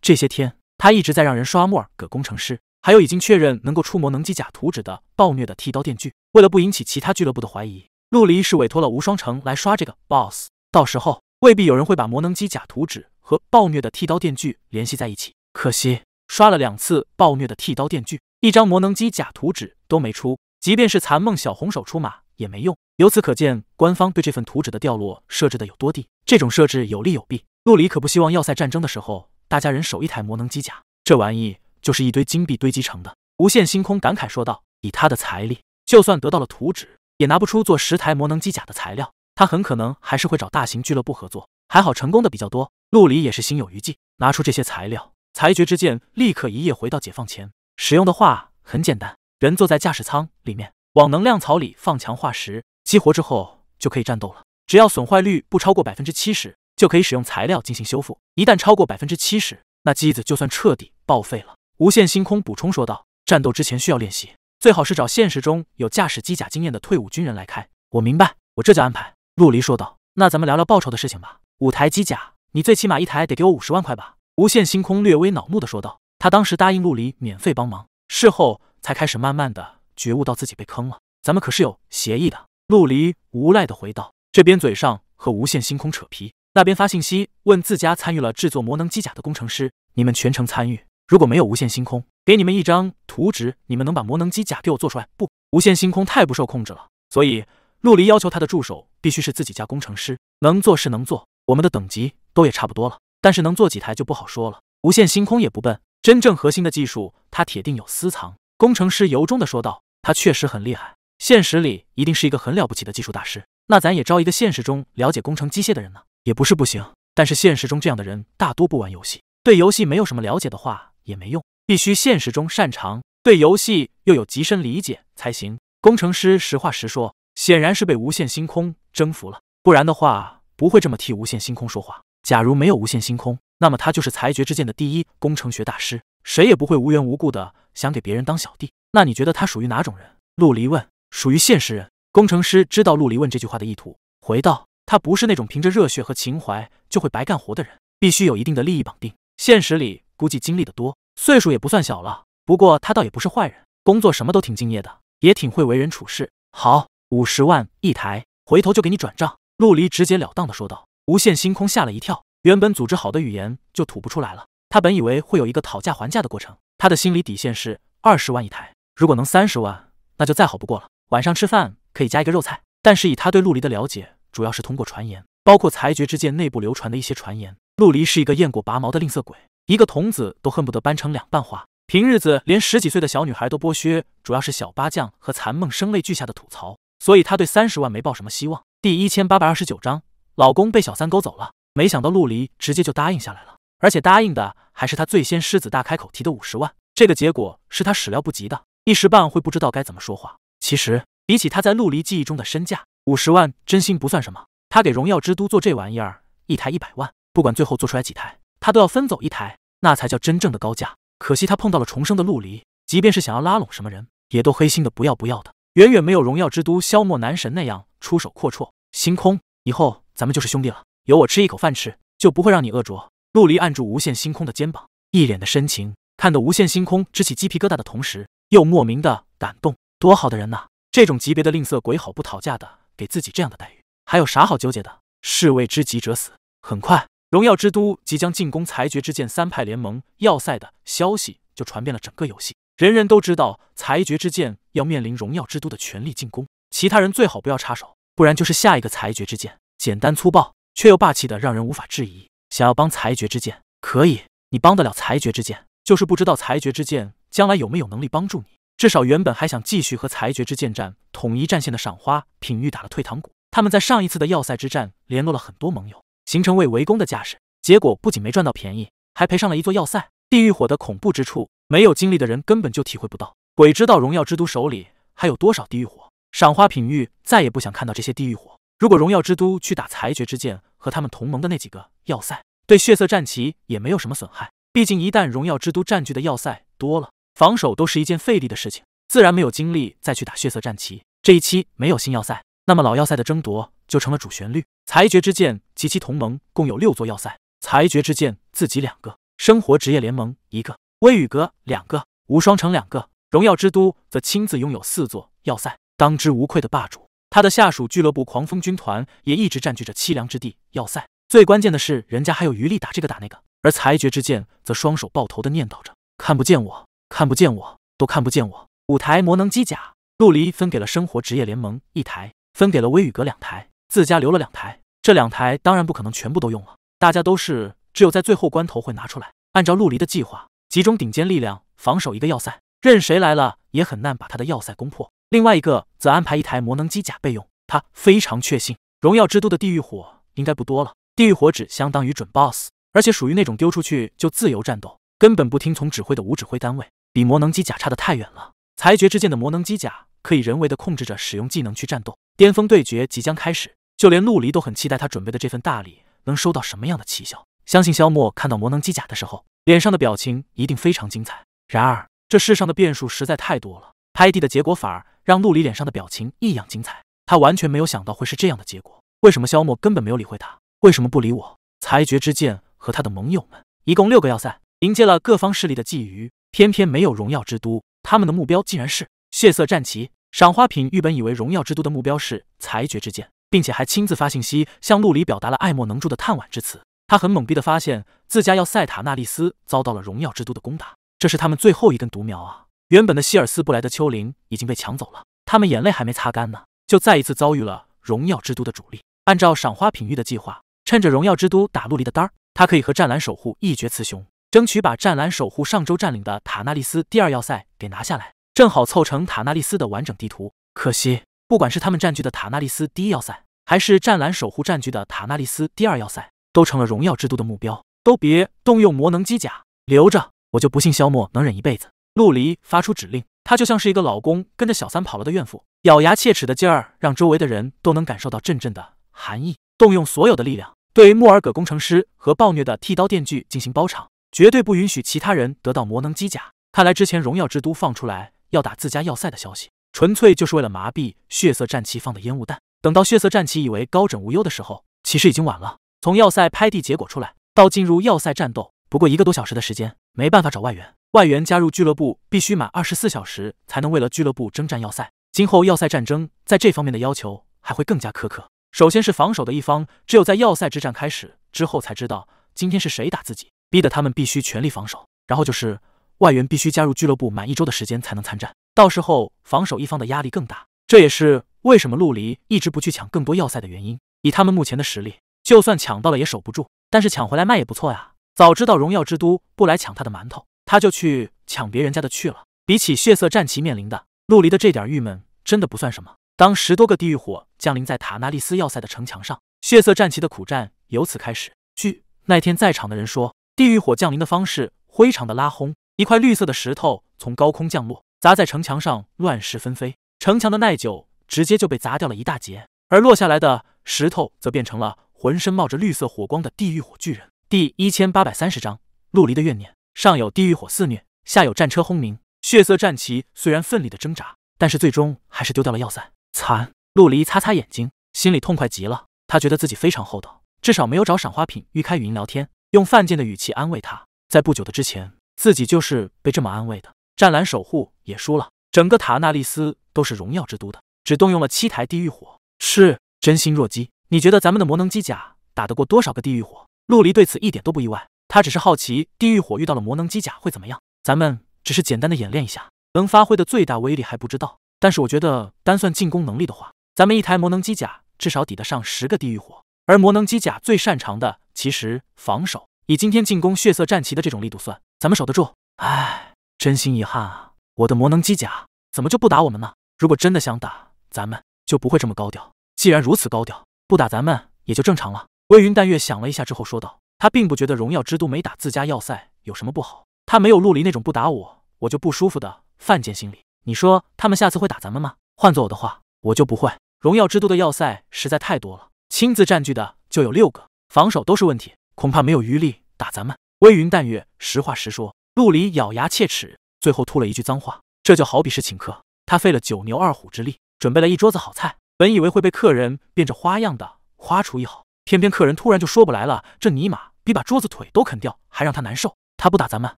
这些天，他一直在让人刷莫尔葛工程师，还有已经确认能够出魔能机甲图纸的暴虐的剃刀电锯。为了不引起其他俱乐部的怀疑，陆离是委托了无双城来刷这个 boss。到时候未必有人会把魔能机甲图纸和暴虐的剃刀电锯联系在一起。可惜刷了两次暴虐的剃刀电锯，一张魔能机甲图纸都没出，即便是残梦小红手出马也没用。由此可见，官方对这份图纸的掉落设置的有多低。这种设置有利有弊。陆离可不希望要塞战争的时候，大家人手一台魔能机甲，这玩意就是一堆金币堆积成的。无限星空感慨说道：“以他的财力，就算得到了图纸，也拿不出做十台魔能机甲的材料。他很可能还是会找大型俱乐部合作。还好成功的比较多。陆离也是心有余悸，拿出这些材料。”裁决之剑立刻一夜回到解放前，使用的话很简单，人坐在驾驶舱里面，往能量槽里放强化石，激活之后就可以战斗了。只要损坏率不超过百分之七十，就可以使用材料进行修复。一旦超过百分之七十，那机子就算彻底报废了。无限星空补充说道：“战斗之前需要练习，最好是找现实中有驾驶机甲经验的退伍军人来开。”我明白，我这就安排。陆离说道：“那咱们聊聊报酬的事情吧。五台机甲，你最起码一台得给我五十万块吧。”无限星空略微恼怒的说道：“他当时答应陆离免费帮忙，事后才开始慢慢的觉悟到自己被坑了。咱们可是有协议的。”陆离无赖的回道：“这边嘴上和无限星空扯皮，那边发信息问自家参与了制作魔能机甲的工程师，你们全程参与。如果没有无限星空给你们一张图纸，你们能把魔能机甲给我做出来？不，无限星空太不受控制了，所以陆离要求他的助手必须是自己家工程师，能做是能做，我们的等级都也差不多了。”但是能做几台就不好说了。无限星空也不笨，真正核心的技术他铁定有私藏。工程师由衷的说道：“他确实很厉害，现实里一定是一个很了不起的技术大师。那咱也招一个现实中了解工程机械的人呢，也不是不行。但是现实中这样的人大多不玩游戏，对游戏没有什么了解的话也没用，必须现实中擅长，对游戏又有极深理解才行。”工程师实话实说，显然是被无限星空征服了，不然的话不会这么替无限星空说话。假如没有无限星空，那么他就是裁决之剑的第一工程学大师，谁也不会无缘无故的想给别人当小弟。那你觉得他属于哪种人？陆离问。属于现实人。工程师知道陆离问这句话的意图，回道：他不是那种凭着热血和情怀就会白干活的人，必须有一定的利益绑定。现实里估计经历的多，岁数也不算小了。不过他倒也不是坏人，工作什么都挺敬业的，也挺会为人处事。好，五十万一台，回头就给你转账。陆离直截了当的说道。无限星空吓了一跳，原本组织好的语言就吐不出来了。他本以为会有一个讨价还价的过程，他的心理底线是二十万一台，如果能三十万，那就再好不过了。晚上吃饭可以加一个肉菜。但是以他对陆离的了解，主要是通过传言，包括裁决之剑内部流传的一些传言。陆离是一个雁过拔毛的吝啬鬼，一个童子都恨不得掰成两半花。平日子连十几岁的小女孩都剥削，主要是小八将和残梦声泪俱下的吐槽，所以他对三十万没抱什么希望。第一千八百二十九章。老公被小三勾走了，没想到陆离直接就答应下来了，而且答应的还是他最先狮子大开口提的五十万。这个结果是他始料不及的，一时半会不知道该怎么说话。其实比起他在陆离记忆中的身价，五十万真心不算什么。他给荣耀之都做这玩意儿，一台一百万，不管最后做出来几台，他都要分走一台，那才叫真正的高价。可惜他碰到了重生的陆离，即便是想要拉拢什么人，也都黑心的不要不要的，远远没有荣耀之都消磨男神那样出手阔绰。星空，以后。咱们就是兄弟了，有我吃一口饭吃，就不会让你饿着。陆离按住无限星空的肩膀，一脸的深情，看得无限星空直起鸡皮疙瘩的同时，又莫名的感动。多好的人呐！这种级别的吝啬鬼，好不讨价的给自己这样的待遇，还有啥好纠结的？士为知己者死。很快，荣耀之都即将进攻裁决之剑三派联盟要塞的消息就传遍了整个游戏，人人都知道裁决之剑要面临荣耀之都的全力进攻，其他人最好不要插手，不然就是下一个裁决之剑。简单粗暴，却又霸气的让人无法质疑。想要帮裁决之剑，可以，你帮得了裁决之剑，就是不知道裁决之剑将来有没有能力帮助你。至少原本还想继续和裁决之剑战统一战线的赏花品玉打了退堂鼓。他们在上一次的要塞之战联络了很多盟友，形成为围攻的架势。结果不仅没赚到便宜，还赔上了一座要塞。地狱火的恐怖之处，没有经历的人根本就体会不到。鬼知道荣耀之都手里还有多少地狱火。赏花品玉再也不想看到这些地狱火。如果荣耀之都去打裁决之剑和他们同盟的那几个要塞，对血色战旗也没有什么损害。毕竟一旦荣耀之都占据的要塞多了，防守都是一件费力的事情，自然没有精力再去打血色战旗。这一期没有新要塞，那么老要塞的争夺就成了主旋律。裁决之剑及其同盟共有六座要塞，裁决之剑自己两个，生活职业联盟一个，微雨阁两个，无双城两个，荣耀之都则亲自拥有四座要塞，当之无愧的霸主。他的下属俱乐部狂风军团也一直占据着凄凉之地要塞。最关键的是，人家还有余力打这个打那个，而裁决之剑则双手抱头的念叨着：“看不见我，看不见我，都看不见我。”五台魔能机甲，陆离分给了生活职业联盟一台，分给了微雨阁两台，自家留了两台。这两台当然不可能全部都用了，大家都是只有在最后关头会拿出来。按照陆离的计划，集中顶尖力量防守一个要塞，任谁来了也很难把他的要塞攻破。另外一个则安排一台魔能机甲备用。他非常确信，荣耀之都的地狱火应该不多了。地狱火只相当于准 BOSS，而且属于那种丢出去就自由战斗，根本不听从指挥的无指挥单位，比魔能机甲差的太远了。裁决之剑的魔能机甲可以人为的控制着使用技能去战斗。巅峰对决即将开始，就连陆离都很期待他准备的这份大礼能收到什么样的奇效。相信萧默看到魔能机甲的时候，脸上的表情一定非常精彩。然而，这世上的变数实在太多了，拍地的结果反而让陆离脸上的表情异样精彩。他完全没有想到会是这样的结果。为什么萧默根本没有理会他？为什么不理我？裁决之剑和他的盟友们一共六个要塞，迎接了各方势力的觊觎，偏偏没有荣耀之都。他们的目标竟然是血色战旗。赏花品玉本以为荣耀之都的目标是裁决之剑，并且还亲自发信息向陆离表达了爱莫能助的叹惋之词。他很懵逼的发现自家要塞塔纳利斯遭到了荣耀之都的攻打，这是他们最后一根独苗啊！原本的希尔斯布莱德丘陵已经被抢走了，他们眼泪还没擦干呢。就再一次遭遇了荣耀之都的主力。按照赏花品玉的计划，趁着荣耀之都打陆离的单儿，他可以和湛蓝守护一决雌雄，争取把湛蓝守护上周占领的塔纳利斯第二要塞给拿下来，正好凑成塔纳利斯的完整地图。可惜，不管是他们占据的塔纳利斯第一要塞，还是湛蓝守护占据的塔纳利斯第二要塞，都成了荣耀之都的目标。都别动用魔能机甲，留着，我就不信萧默能忍一辈子。陆离发出指令，他就像是一个老公跟着小三跑了的怨妇。咬牙切齿的劲儿，让周围的人都能感受到阵阵的寒意。动用所有的力量，对莫尔葛工程师和暴虐的剃刀电锯进行包场，绝对不允许其他人得到魔能机甲。看来之前荣耀之都放出来要打自家要塞的消息，纯粹就是为了麻痹血色战旗放的烟雾弹。等到血色战旗以为高枕无忧的时候，其实已经晚了。从要塞拍地结果出来，到进入要塞战斗，不过一个多小时的时间，没办法找外援。外援加入俱乐部必须满二十四小时才能为了俱乐部征战要塞。今后要塞战争在这方面的要求还会更加苛刻。首先是防守的一方，只有在要塞之战开始之后才知道今天是谁打自己，逼得他们必须全力防守。然后就是外援必须加入俱乐部满一周的时间才能参战，到时候防守一方的压力更大。这也是为什么陆离一直不去抢更多要塞的原因。以他们目前的实力，就算抢到了也守不住，但是抢回来卖也不错呀。早知道荣耀之都不来抢他的馒头，他就去抢别人家的去了。比起血色战旗面临的。陆离的这点郁闷真的不算什么。当十多个地狱火降临在塔纳利斯要塞的城墙上，血色战旗的苦战由此开始。据那天在场的人说，地狱火降临的方式非常的拉轰，一块绿色的石头从高空降落，砸在城墙上，乱石纷飞，城墙的耐久直接就被砸掉了一大截。而落下来的石头则变成了 浑身冒着绿色火光的地狱火巨人。第一千八百三十章陆离的怨念，上有地狱火肆虐，下有战车轰鸣。血色战旗虽然奋力的挣扎，但是最终还是丢掉了要塞。惨！陆离擦擦眼睛，心里痛快极了。他觉得自己非常厚道，至少没有找赏花品玉开语音聊天，用犯贱的语气安慰他。在不久的之前，自己就是被这么安慰的。湛蓝守护也输了，整个塔纳利斯都是荣耀之都的，只动用了七台地狱火，是真心弱鸡。你觉得咱们的魔能机甲打得过多少个地狱火？陆离对此一点都不意外，他只是好奇地狱火遇到了魔能机甲会怎么样。咱们。只是简单的演练一下，能发挥的最大威力还不知道。但是我觉得单算进攻能力的话，咱们一台魔能机甲至少抵得上十个地狱火。而魔能机甲最擅长的其实防守，以今天进攻血色战旗的这种力度算，咱们守得住。唉，真心遗憾啊！我的魔能机甲怎么就不打我们呢？如果真的想打，咱们就不会这么高调。既然如此高调，不打咱们也就正常了。微云淡月想了一下之后说道：“他并不觉得荣耀之都没打自家要塞有什么不好。”他没有陆离那种不打我我就不舒服的犯贱心理。你说他们下次会打咱们吗？换做我的话，我就不会。荣耀之都的要塞实在太多了，亲自占据的就有六个，防守都是问题，恐怕没有余力打咱们。微云淡月实话实说。陆离咬牙切齿，最后吐了一句脏话。这就好比是请客，他费了九牛二虎之力，准备了一桌子好菜，本以为会被客人变着花样的花厨一好，偏偏客人突然就说不来了。这尼玛比把桌子腿都啃掉还让他难受。他不打咱们，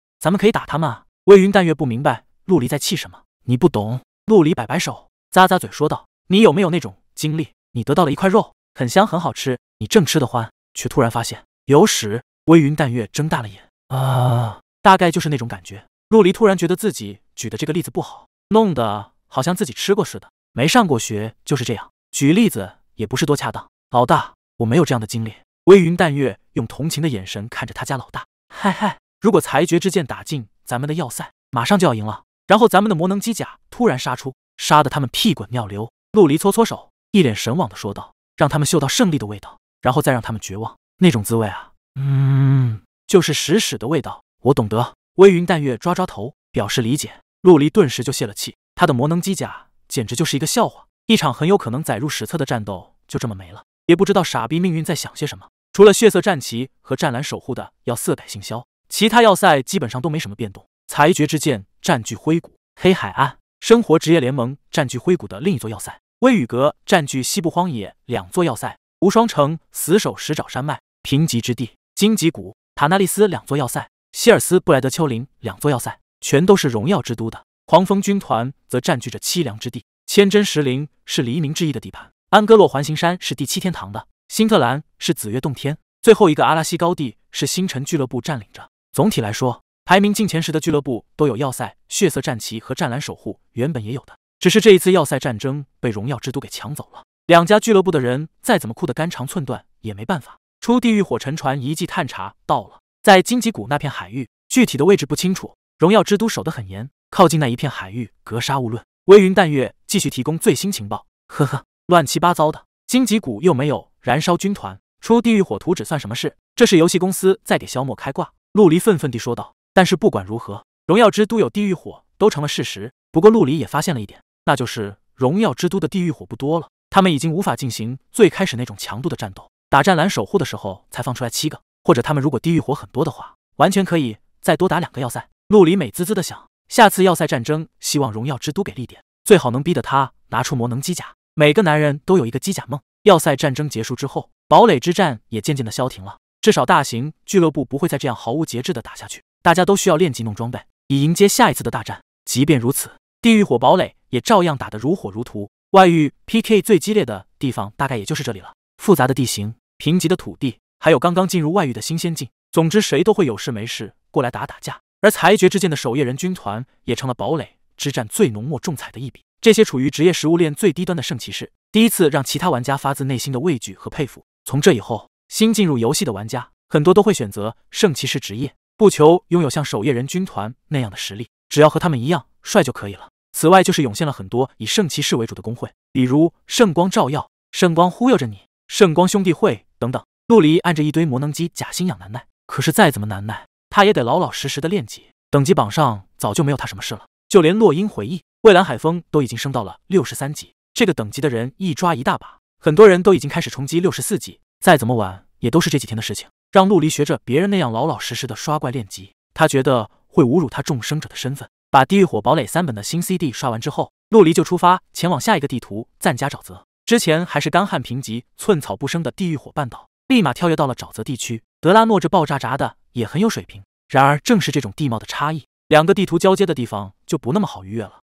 咱们可以打他们啊！魏云淡月不明白陆离在气什么，你不懂。陆离摆摆手，咂咂嘴说道：“你有没有那种经历？你得到了一块肉，很香很好吃，你正吃得欢，却突然发现有屎。”魏云淡月睁大了眼，啊，大概就是那种感觉。陆离突然觉得自己举的这个例子不好，弄得好像自己吃过似的。没上过学就是这样，举例子也不是多恰当。老大，我没有这样的经历。微云淡月用同情的眼神看着他家老大。嗨嗨，如果裁决之剑打进咱们的要塞，马上就要赢了。然后咱们的魔能机甲突然杀出，杀得他们屁滚尿流。陆离搓搓手，一脸神往的说道：“让他们嗅到胜利的味道，然后再让他们绝望，那种滋味啊，嗯，就是屎屎的味道。我懂得。”微云淡月抓抓头，表示理解。陆离顿时就泄了气，他的魔能机甲。简直就是一个笑话！一场很有可能载入史册的战斗就这么没了，也不知道傻逼命运在想些什么。除了血色战旗和湛蓝守护的要色改姓萧，其他要塞基本上都没什么变动。裁决之剑占据灰谷，黑海岸生活职业联盟占据灰谷的另一座要塞，威雨阁占据西部荒野两座要塞，无双城死守石沼山脉贫瘠之地，荆棘谷塔纳利斯两座要塞，希尔斯布莱德丘陵两座要塞，全都是荣耀之都的。狂风军团则占据着凄凉之地，千真石林是黎明之翼的地盘，安哥洛环形山是第七天堂的，新特兰是紫月洞天，最后一个阿拉西高地是星辰俱乐部占领着。总体来说，排名近前十的俱乐部都有要塞、血色战旗和湛蓝守护，原本也有的，只是这一次要塞战争被荣耀之都给抢走了。两家俱乐部的人再怎么哭得肝肠寸断也没办法。出地狱火沉船遗迹探查到了，在荆棘谷那片海域，具体的位置不清楚，荣耀之都守得很严。靠近那一片海域，格杀勿论。微云淡月继续提供最新情报。呵呵，乱七八糟的。荆棘谷又没有燃烧军团，出地狱火图纸算什么事？这是游戏公司在给萧默开挂。陆离愤愤地说道。但是不管如何，荣耀之都有地狱火都成了事实。不过陆离也发现了一点，那就是荣耀之都的地狱火不多了，他们已经无法进行最开始那种强度的战斗。打湛蓝守护的时候才放出来七个，或者他们如果地狱火很多的话，完全可以再多打两个要塞。陆离美滋滋的想。下次要塞战争，希望荣耀之都给力点，最好能逼得他拿出魔能机甲。每个男人都有一个机甲梦。要塞战争结束之后，堡垒之战也渐渐的消停了，至少大型俱乐部不会再这样毫无节制的打下去。大家都需要练级弄装备，以迎接下一次的大战。即便如此，地狱火堡垒也照样打得如火如荼。外域 PK 最激烈的地方大概也就是这里了。复杂的地形、贫瘠的土地，还有刚刚进入外域的新仙境，总之谁都会有事没事过来打打架。而裁决之剑的守夜人军团也成了堡垒之战最浓墨重彩的一笔。这些处于职业食物链最低端的圣骑士，第一次让其他玩家发自内心的畏惧和佩服。从这以后，新进入游戏的玩家很多都会选择圣骑士职业，不求拥有像守夜人军团那样的实力，只要和他们一样帅就可以了。此外，就是涌现了很多以圣骑士为主的工会，比如圣光照耀、圣光忽悠着你、圣光兄弟会等等。陆离按着一堆魔能机假心痒难耐，可是再怎么难耐。他也得老老实实的练级，等级榜上早就没有他什么事了。就连洛英回忆，蔚蓝海风都已经升到了六十三级，这个等级的人一抓一大把，很多人都已经开始冲击六十四级。再怎么晚，也都是这几天的事情。让陆离学着别人那样老老实实的刷怪练级，他觉得会侮辱他众生者的身份。把地狱火堡垒三本的新 CD 刷完之后，陆离就出发前往下一个地图赞加沼泽。之前还是干旱贫瘠、寸草不生的地狱火半岛，立马跳跃到了沼泽地区。德拉诺这爆炸炸的。也很有水平，然而正是这种地貌的差异，两个地图交接的地方就不那么好逾越了。